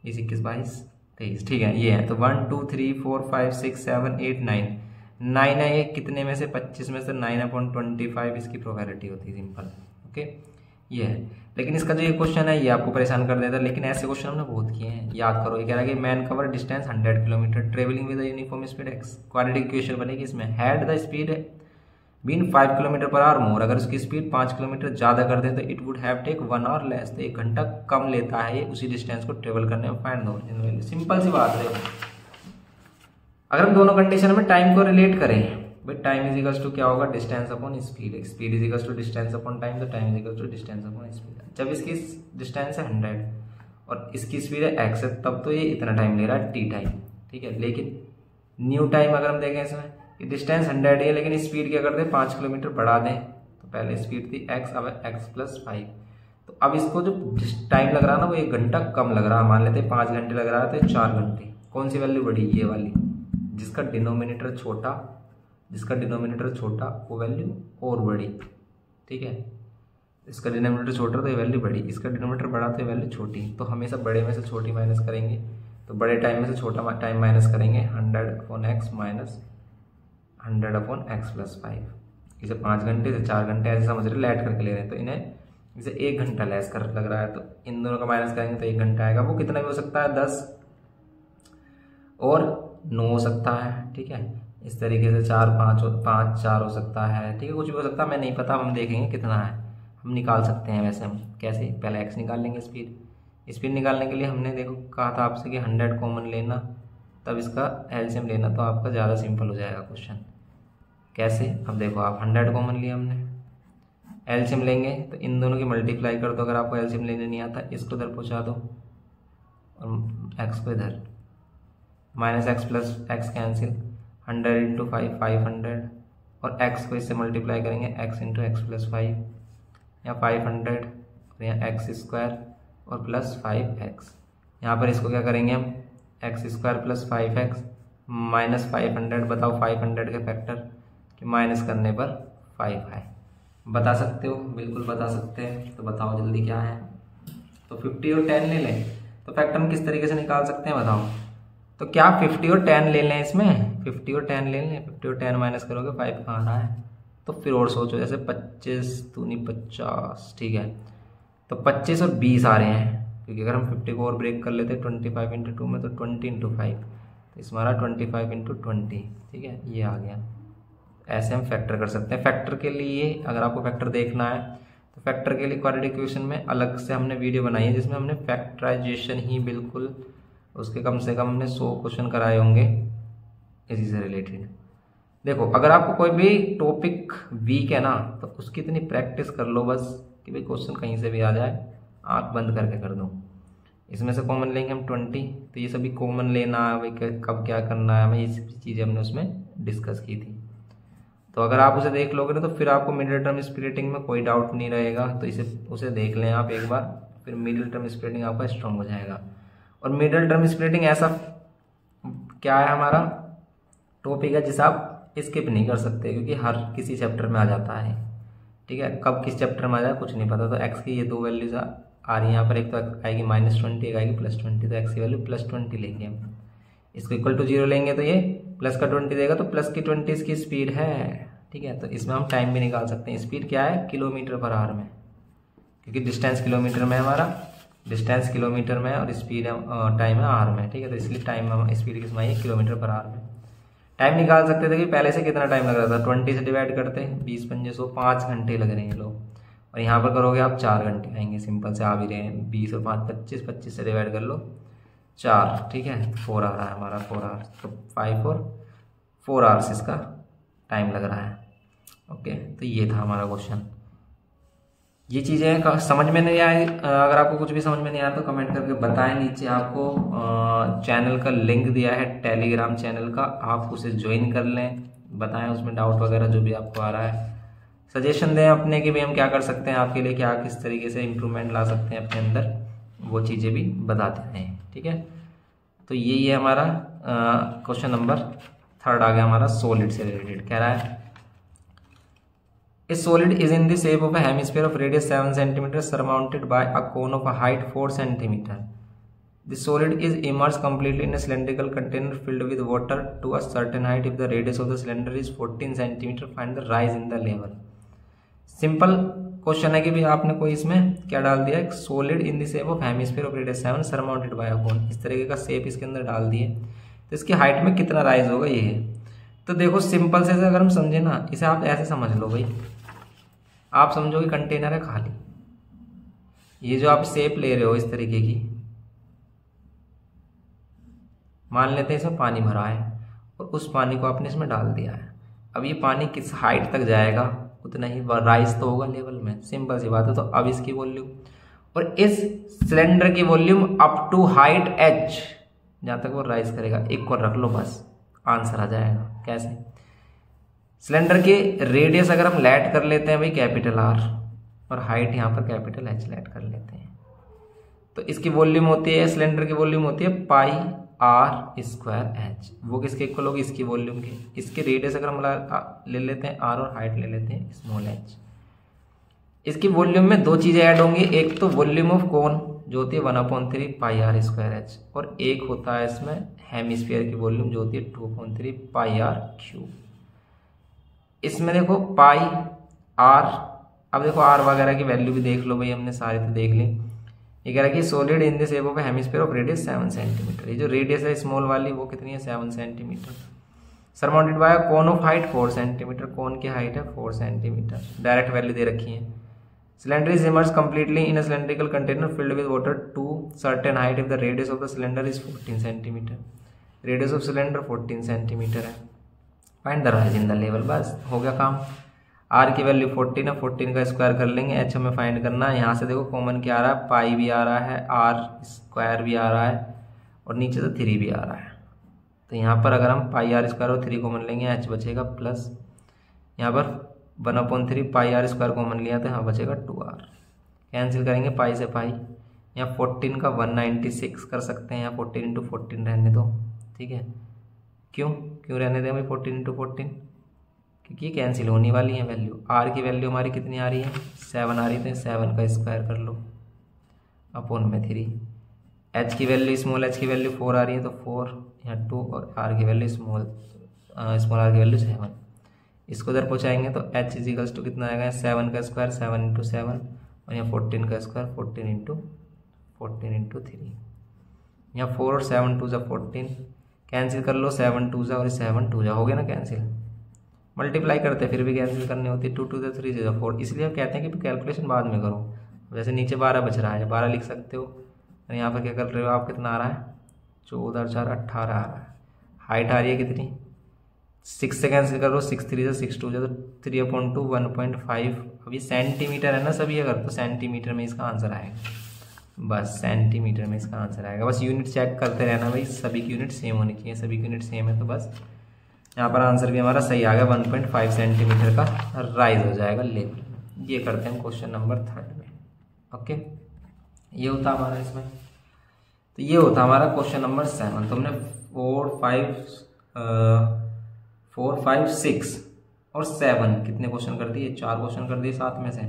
बीस इक्कीस, बाईस तेईस, ठीक है, ये है तो one two three four five six seven eight nine nine है ये, कितने में से? पच्चीस में से नाइन अपॉइंट ट्वेंटी फाइव इसकी प्रोबेबिलिटी होती है सिंपल ओके ये है, लेकिन इसका जो ये क्वेश्चन है, ये आपको परेशान कर देता है, लेकिन ऐसे क्वेश्चन हमने बहुत किए हैं, याद करो, ये कह रहा है कि man cover distance hundred kilometre travelling with uniform speed x quality equation बनेगी इसमें had the speed been five kilometre per hour more. अगर उसकी स्पीड पाँच किलोमीटर ज़्यादा कर दे तो it would have take one hour less तो एक घंटा कम लेता है ये उसी डिस्टेंस को ट्रेवल करने में फाइंड दो सिंपल सी बात है। अगर हम दोनों कंडीशन में टाइम को रिलेट करें, भाई टाइम इज़ इक्वल्स टू क्या होगा? Distance upon speed speed is equals to distance upon time तो time is equals to distance upon speed जब इसकी डिस्टेंस है हंड्रेड और इसकी स्पीड है एक्स तब तो ये इतना टाइम ले रहा है टी टाइम ठीक है? लेकिन न्यू टाइम अगर हम देखें इसमें कि डिस्टेंस हंड्रेड है, लेकिन स्पीड क्या कर दें, पाँच किलोमीटर बढ़ा दें तो पहले स्पीड थी एक्स अब एक्स प्लस फाइव तो अब इसको जो टाइम लग रहा ना, वो एक घंटा कम लग रहा है। मान लेते पाँच घंटे लग रहा है तो चार घंटे। कौन सी वैल्यू बड़ी, ये वाली? जिसका डिनोमिनेटर छोटा, जिसका डिनोमिनेटर छोटा, वो वैल्यू और बड़ी, ठीक है? इसका डिनोमिनेटर छोटा तो ये वैल्यू बड़ी। इसका डिनोमिनेटर बड़ा तो ये वैल्यू छोटी। तो हमेशा बड़े में से छोटी माइनस करेंगे। तो बड़े टाइम में से छोटा टाइम माइनस करेंगे। Hundred upon x minus hundred upon x plus five. इसे पाँच घंटे से चार घंटे ऐसे समझ रहे, लेट करके ले रहे हैं तो इन्हें इसे एक घंटा लेस कर लग रहा है तो इन दोनों का माइनस करेंगे तो एक घंटा आएगा। वो कितना भी हो सकता है, दस और नौ हो सकता है, ठीक है? इस तरीके से चार, पाँच पाँच, चार हो सकता है, ठीक है? कुछ भी हो सकता है, मैं नहीं पता, हम देखेंगे कितना है। हम निकाल सकते हैं वैसे हम, कैसे? पहले एक्स निकाल लेंगे स्पीड स्पीड निकालने के लिए हमने देखो, कहा था आपसे कि हंड्रेड कॉमन लेना, तब इसका एल्शियम लेना तो आपका ज़्यादा सिंपल हो जाएगा क्वेश्चन कैसे? अब देखो, आप हंड्रेड कॉमन लिया हमने। एल्शियम लेंगे तो इन दोनों की मल्टीप्लाई कर दो, अगर आपको एल्शियम लेने नहीं आता, इसको इधर पहुँचा दो। और एक्स को इधर। Minus x plus x cancel hundred into five five hundred और एक्स को इससे मल्टीप्लाई करेंगे x into x plus five या फाइव हंड्रेड और यहाँ एक्स स्क्वायर और प्लस फाइव एक्स यहाँ पर इसको क्या करेंगे हम? X square plus five x minus five hundred बताओ फाइव हंड्रेड के फैक्टर कि माइनस करने पर फाइव है। बता सकते हो? बिल्कुल बता सकते हैं। तो बताओ जल्दी क्या है। तो फिफ्टी और टेन ले लें। तो फैक्टर हम किस तरीके से निकाल सकते हैं बताओ। तो क्या फिफ्टी और टेन ले लें इसमें? फिफ्टी और टेन ले लें। फिफ्टी और टेन माइनस करोगे फाइव कहाँ रहा है? तो फिर और सोचो, जैसे पच्चीस दूनी पचास, ठीक है। तो पच्चीस और बीस आ रहे हैं। क्योंकि अगर हम फिफ्टी को और ब्रेक कर लेते हैं ट्वेंटी फाइव इंटू टू में तो ट्वेंटी इंटू फाइव तो इसमें आ रहा ट्वेंटी फाइव इंटू ट्वेंटी ठीक है। ये आ गया। ऐसे हम फैक्टर कर सकते हैं। फैक्टर के लिए अगर आपको फैक्टर देखना है तो फैक्टर के लिए क्वाड्रेटिक इक्वेशन में अलग से हमने वीडियो बनाई है, जिसमें हमने फैक्टराइजेशन ही बिल्कुल उसके कम से कम हमने सौ क्वेश्चन कराए होंगे। इसी से रिलेटेड देखो, अगर आपको कोई भी टॉपिक वीक है ना तो उसकी इतनी प्रैक्टिस कर लो बस कि भाई क्वेश्चन कहीं से भी आ जाए, आँख बंद करके कर दो। इसमें से कॉमन लेंगे हम ट्वेंटी तो ये सभी कॉमन लेना है, भाई कब क्या करना है, हमें ये सभी चीज़ें हमने उसमें डिस्कस की थी। तो अगर आप उसे देख लोगे ना तो फिर आपको मिडिल टर्म स्प्लिटिंग में कोई डाउट नहीं रहेगा। तो इसे, उसे देख लें आप एक बार, फिर मिडिल टर्म स्प्लिटिंग आपका स्ट्रॉन्ग हो जाएगा। और मिडिल टर्म स्प्लिटिंग ऐसा क्या है हमारा? टॉपिक है जिसे आप स्किप नहीं कर सकते, क्योंकि हर किसी चैप्टर में आ जाता है। ठीक है? कब किस चैप्टर में आ जाए, कुछ नहीं पता। तो एक्स की ये दो वैल्यूज़ आ रही है यहाँ पर। एक तो आएगी माइनस ट्वेंटी एक आएगी प्लस ट्वेंटी तो एक्स की वैल्यू प्लस ट्वेंटी लेंगे हम। इसको इक्वल टू ज़ीरो लेंगे तो ये प्लस का ट्वेंटी देगा तो प्लस की ट्वेंटी इसकी स्पीड है, ठीक है? तो इसमें हम टाइम भी निकाल सकते हैं। स्पीड क्या है? किलोमीटर पर आवर में। क्योंकि डिस्टेंस किलोमीटर में हमारा, डिस्टेंस किलोमीटर में और स्पीड टाइम है आर में, ठीक है? तो इसलिए टाइम हम, स्पीड किसमें किलोमीटर पर आवर में। टाइम निकाल सकते थे कि पहले से कितना टाइम लग रहा था? ट्वेंटी से डिवाइड करते हैं, बीस पंजे सौ, पाँच घंटे लग रहे हैं लोग। और यहाँ पर करोगे आप चार घंटे, आएँगे सिंपल से आ भी रहे हैं। बीस और पाँच, पच्चीस पच्चीस से डिवाइड कर लो। चार, ठीक है? फोर आ रहा है हमारा फोर आवर्स तो फाइव और फोर आवर्स इसका टाइम लग रहा है। ओके तो ये था हमारा क्वेश्चन ये चीज़ें समझ में नहीं आई अगर आपको कुछ भी समझ में नहीं आया तो कमेंट करके बताएँ नीचे आपको चैनल का लिंक दिया है टेलीग्राम चैनल का, आप उसे ज्वाइन कर लें, बताएँ उसमें डाउट वगैरह जो भी आपको आ रहा है। सजेशन दें अपने कि भी हम क्या कर सकते हैं आपके लिए, क्या, किस तरीके से इम्प्रूवमेंट ला सकते हैं अपने अंदर। वो चीज़ें भी बताते हैं, ठीक है? तो यही है हमारा क्वेश्चन नंबर थर्ड आ गया हमारा सॉलिड से रिलेटेड कह रहा है। This solid is in the shape of hemisphere of radius seven centimetre surmounted by a cone of height four centimetre the solid is immerse completely in a cylindrical container filled with water to a certain height if the radius of the cylinder is 14 centimetre find the rise in the level simple question है कि भी आपने कोई इसमें क्या डाल दिया? एक solid in the of hemisphere of radius seven surmounted by cone इस तरीके का शेप इसके अंदर डाल दिए। तो इसकी हाइट में कितना राइज होगा ये? है तो देखो सिंपल से अगर हम समझे ना, इसे आप ऐसे समझ लो भाई। आप समझो कि कंटेनर है खाली। ये जो आप सेप ले रहे हो इस तरीके की, मान लेते हैं इसमें पानी भरा है और उस पानी को आपने इसमें डाल दिया है। अब ये पानी किस हाइट तक जाएगा? उतना ही राइज तो होगा लेवल में। सिंपल सी बात है। तो अब इसकी वॉल्यूम और इस सिलेंडर की volume up to height h जहाँ तक वो राइज करेगा। एक को रख लो बस। आंसर आ जाएगा। कैसे? सिलेंडर के रेडियस अगर हम लेट कर लेते हैं भाई कैपिटल आर और हाइट यहाँ पर कैपिटल एच लेट कर लेते हैं। तो इसकी वॉल्यूम होती है सिलेंडर की वॉल्यूम होती है पाई आर स्क्वायर एच वो किसके इक्वल होगी? इसकी वॉल्यूम के। इसके रेडियस अगर हम ले लेते हैं आर और हाइट ले लेते हैं स्मॉल एच इसकी वॉल्यूम में दो चीज़ें ऐड होंगी। एक तो वॉल्यूम ऑफ़ कौन जो होती है one upon three pi r square h और एक होता है इसमें हेमिस्फीयर की वॉल्यूम जो होती है two point three pi r cube इसमें देखो पाई आर अब देखो आर वगैरह की वैल्यू भी देख लो भाई, हमने सारे तो देख ली। ये कह रहा है कि solid in this shape of hemisphere of radius seven centimetre ये जो रेडियस है स्मॉल वाली, वो कितनी है? Seven centimetre surmounted by cone of height four centimetre cone की हाइट है फोर सेंटीमीटर डायरेक्ट वैल्यू दे रखी है. Cylinder is immerse completely in a cylindrical container filled with water to certain height if the radius of the cylinder is fourteen centimetre radius of cylinder fourteen centimetre है. Find the rise in the level बस, हो गया काम. R की value fourteen है fourteen का square कर लेंगे एच हमें फाइंड करना है। यहाँ से देखो कॉमन क्या आ रहा है? पाई भी आ रहा है आर स्क्वायर भी आ रहा है और नीचे से थ्री भी आ रहा है। तो यहाँ पर अगर हम पाई आर स्क्वायर और थ्री कॉमन लेंगे एच बचेगा प्लस यहाँ पर one upon three pi R square common लिया तो यहाँ बचेगा टू आर कैंसिल करेंगे पाई से पाई यहाँ फोर्टीन का वन नाइन्टी सिक्स कर सकते हैं, यहाँ फोर्टीन इंटू फोर्टीन रहने दो। ठीक है? क्यों? क्यों रहने दें भाई फोर्टीन इंटू फोर्टीन क्योंकि कैंसिल होने वाली है वैल्यू आर की वैल्यू हमारी कितनी आ रही है? सेवन आ रही है तो सेवन का स्क्वायर कर लो। अपोन में थ्री एच की वैल्यू स्मॉल एच की वैल्यू फोर आ रही है तो फोर यहाँ टू और आर की वैल्यू स्मॉल स्मॉल आर की वैल्यू सेवन इसको इधर पहुँचाएँगे तो एच इजिकल्स टू कितना आएगा? सेवन का स्क्वायर सेवन इंटू सेवन और यहाँ फोर्टीन का square fourteen into fourteen into three यहाँ फोर और सेवन टू ज़ा फोर्टीन कैंसिल कर लो सेवन टू ज़ा और सेवन टू ज़ा हो गया ना कैंसिल मल्टीप्लाई करते फिर भी कैंसिल करनी होती है टू टू थ्री ज़ा फोर इसलिए हम कहते हैं कि कैलकुलेशन बाद में करो। वैसे नीचे बारह बच रहा है बारह लिख सकते हो। यहाँ पर क्या कर रहे हो आप? कितना आ रहा है? चौदह, चार अट्ठारह आ रहा है। हाइट आ रही है कितनी? सिक्स से कैंसिल करो सिक्स थ्री से सिक्स टू जो three upon two one point five अभी सेंटीमीटर है ना सभी अगर तो सेंटीमीटर में इसका आंसर आएगा। बस सेंटीमीटर में इसका आंसर आएगा। बस यूनिट चेक करते रहना भाई, सभी की यूनिट सेम होनी चाहिए, सभी की यूनिट सेम है तो बस। यहाँ पर आंसर भी हमारा सही आ गया वन पॉइंट फाइव सेंटीमीटर का राइज हो जाएगा लेवल ये करते हैं क्वेश्चन नंबर थर्ड में ओके ये होता हमारा इसमें। तो ये होता हमारा क्वेश्चन नंबर सेवन तो हमने four five four five six और सेवन कितने क्वेश्चन कर दिए? चार क्वेश्चन कर दिए साथ में से।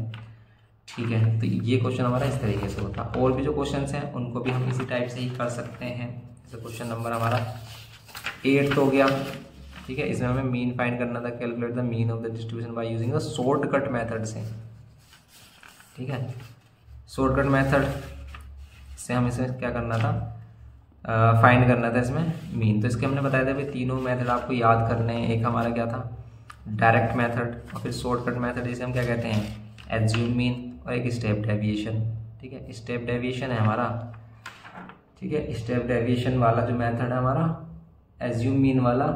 ठीक है तो ये क्वेश्चन हमारा इस तरीके से होता। और भी जो क्वेश्चन हैं, उनको भी हम इसी टाइप से ही कर सकते हैं। जैसे क्वेश्चन नंबर हमारा एट हो गया। ठीक है इसमें हमें मीन फाइंड करना था calculate the mean of the distribution by using the shortcut method से। ठीक है? शॉर्टकट मेथड से हम इसमें क्या करना था? फाइंड uh, करना था इसमें मीन तो इसके हमने बताया था भाई तीनों मेथड आपको याद करने हैं। एक हमारा क्या था? डायरेक्ट मेथड और फिर शॉर्टकट मेथड जिसे हम क्या कहते हैं? एज्यूम मीन और एक स्टेप डेविएशन ठीक है? स्टेप डेविएशन है हमारा। ठीक है? स्टेप डेविएशन वाला जो मेथड है हमारा एज्यूम मीन वाला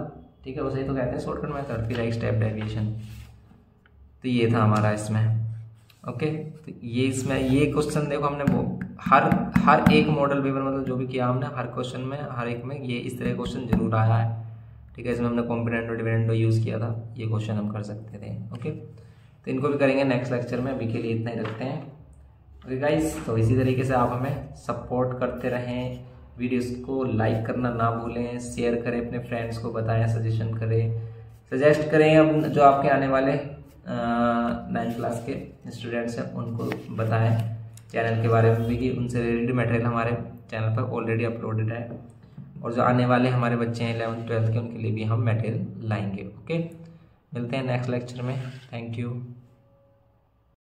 ठीक है, उसे तो कहते हैं शॉर्टकट मेथड फिर एक स्टेप डेविएशन तो ये था हमारा इसमें ओके तो ये इसमें, ये क्वेश्चन देखो हमने हर हर एक मॉडल पेपर मतलब जो भी किया हमने, हर क्वेश्चन में, हर एक में ये इस तरह क्वेश्चन ज़रूर आया है। ठीक है, इसमें हमने कॉम्पिडेंट डिविडेंडो यूज़ किया था, ये क्वेश्चन हम कर सकते थे ओके तो इनको भी करेंगे नेक्स्ट लेक्चर में, अभी के लिए इतना ही रखते हैं। ओके गाइस तो इसी तरीके से आप हमें सपोर्ट करते रहें वीडियोस को लाइक करना ना भूलें, शेयर करें, अपने फ्रेंड्स को बताएँ सजेशन करें। सजेस्ट करें अब जो आपके आने वाले नाइन्थ क्लास के स्टूडेंट्स हैं, उनको बताएँ। चैनल के बारे में भी कि उनसे रिलेटेड मटेरियल हमारे चैनल पर ऑलरेडी अपलोडेड है। और जो आने वाले हमारे बच्चे हैं इलेवंथ ट्वेल्थ के, उनके लिए भी हम मटेरियल लाएँगे ओके मिलते हैं नेक्स्ट लेक्चर में। Thank you